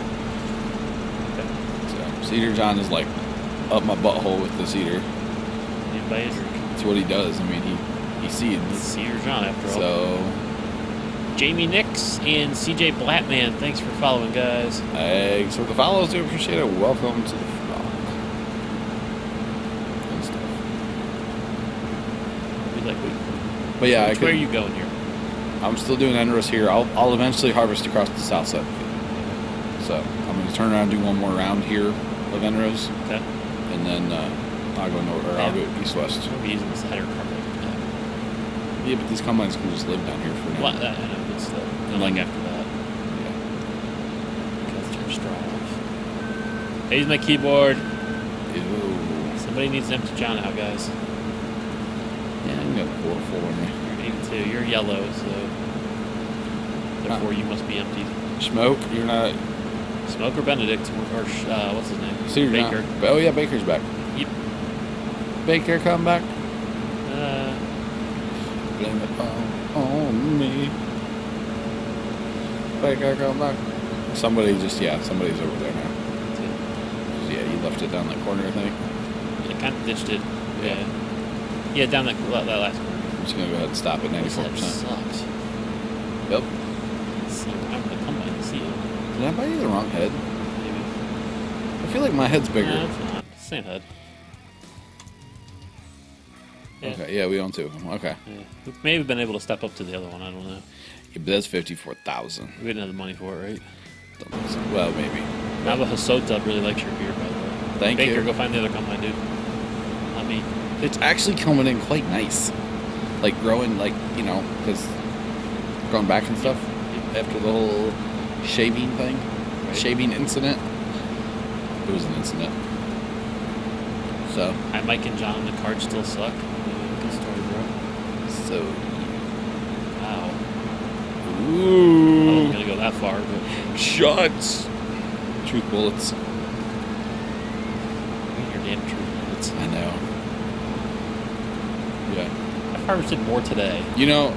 Okay. So, Cedar John is like up my butthole with the seeder. Named That's what he does. I mean, he he It's seeds. Cedar John, after all. So, Jamie Nix and CJ Blattman, thanks for following, guys. thanks for the follows. Do appreciate it. Welcome to the vlog. And stuff. We like, we, But yeah, I which way are you going here? I'm still doing end rows here. I'll, I'll eventually harvest across the south side. So I'm going to turn around and do one more round here of end rows, Okay. and then uh, I'll go north, or I'll go east west. We'll be using this header car like that. Yeah, but these combines can just live down here for now. Well, I know, but still. And like after that. Yeah. Turn straw off. Here's my keyboard. Ew. Somebody needs to empty John out, guys. Yeah, I'm gonna pour full in me. You're eight two. You're yellow, so therefore you must be empty. Smoke, you're not. Smoker Benedict or, or uh, what's his name? So Baker. Not, oh yeah, Baker's back. Yep. Baker, come back. Uh, Blame it all on me. Baker, come back. Somebody just yeah, somebody's over there now. Yeah, you left it down that corner, I think. it kind of ditched it. Yeah. Yeah. Yeah, down that, that last one. I'm just gonna go ahead and stop at 94%. head sucks. Yep. See, I'm gonna come by and see it. Did I buy you the wrong head? Maybe. I feel like my head's bigger. No, it's not. Same head. Yeah. Okay, yeah, we own two. Okay. Yeah. We may have been able to step up to the other one. I don't know. Yeah, but that's 54,000. We didn't have the money for it, right? Well, maybe. Nava Hasota really likes your beer, by the way. Thank Baker, you. go find the other company, dude. Not me. It's actually coming in quite nice. Like growing, like, you know, because growing back and stuff after the whole shaving thing, Right. shaving incident. It was an incident. So, Hi, Mike and Jon. The cards still suck. Yeah, Good story, bro. So. Wow. I Ooh. wasn't gonna go that far, but Shots. Truth bullets. your damn truth bullets. I know. Yeah. I harvested more today You know,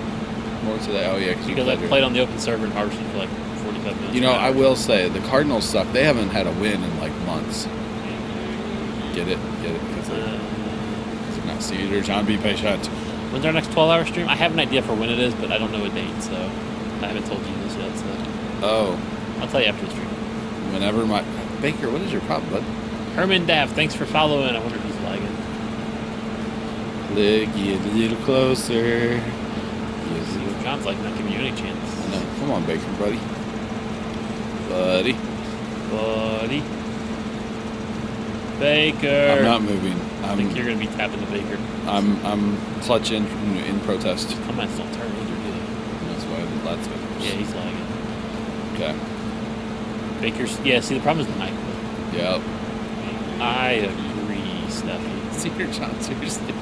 more today. Oh, yeah, because you I played played on the open server and harvested for like 45 minutes. You know, I will say the Cardinals suck. They haven't had a win in like months. Get it? Get it? Because they're, Uh, they're not Cedar. John, be patient. When's our next 12 hour stream? I have an idea for when it is, but I don't know a date, so I haven't told you this yet. So Oh, I'll tell you after the stream. whenever my Baker, what is your problem, bud? Herman Daff, thanks for following. I wonder if he's lagging. Look, get a little closer. Yes, John's like, not giving you any chance. Know. Come on, Baker, buddy. Buddy, Buddy. Baker. I'm not moving. I think you're going to be tapping the Baker. I'm, I'm clutching in, in protest. Come on, don't turn either, do That's why that's they? Yeah, he's lagging. Okay. Baker's, yeah, see, the problem is the mic. Yep. I agree, Steffi. Secret John, seriously.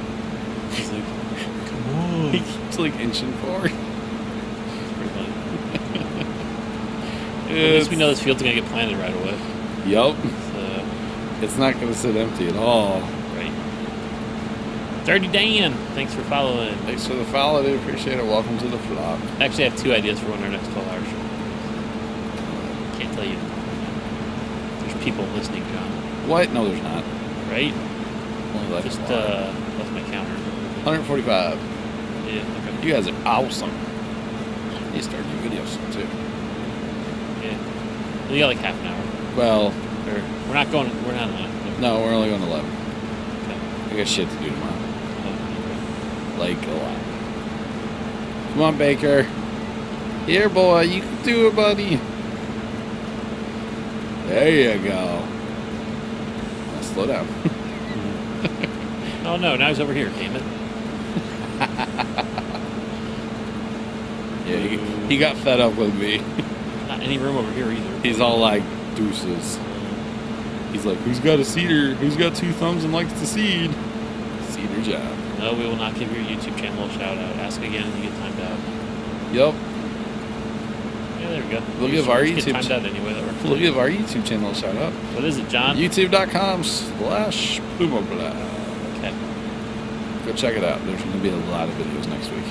He's like, come on. He keeps like inching forward. Pretty funny. At least we know this field's going to get planted right away. Yep. So, It's not going to sit empty at all. Dirty Dan, thanks for following. Thanks for the follow, dude. Appreciate it. Welcome to the flop. I actually, I have two ideas for when our next 12 hours show. Can't tell you. There's people listening, Jon. What? No, there's not. Right? Only like Just, uh, that's my counter. 145. Yeah, okay. You guys are awesome. You start your videos soon, too. Yeah. We got like half an hour. Well, we're not going, we're not on. no, we're only going to 11. Okay. I got shit to do tomorrow. Like a lot. Come on, Baker. Here, boy. You can do it, buddy. There you go. Now slow down. Oh no, now he's over here, damn it. yeah, he, he got fed up with me. Not any room over here either. He's all like, deuces. He's like, who's got a cedar? Who's got two thumbs and likes to seed? Cedar job. No, we will not give your YouTube channel a shout out. Ask again and you get timed out. Yep. Yeah, there we go. We'll give our YouTube timed out anyway. That works. We'll give our YouTube channel a shout out. What is it, Jon? YouTube.com slash Puma okay. Go check it out. There's going to be a lot of videos next week.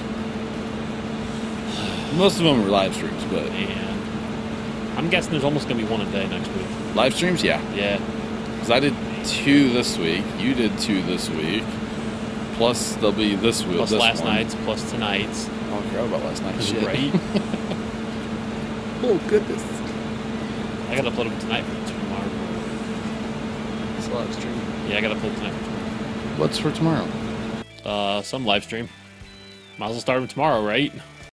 Most of them are live streams, but And I'm guessing there's almost gonna be one a day next week. live streams, yeah. Yeah. Because I did two this week. You did two this week. Plus, there'll be this week. Plus this last one. night's, plus tonight's. Oh, I forgot about last night's shit. Right. oh, goodness. I gotta upload them tonight for tomorrow. It's a live stream. Yeah, I gotta upload tonight. What's for tomorrow? Uh, some live stream. Might as well start them tomorrow, right?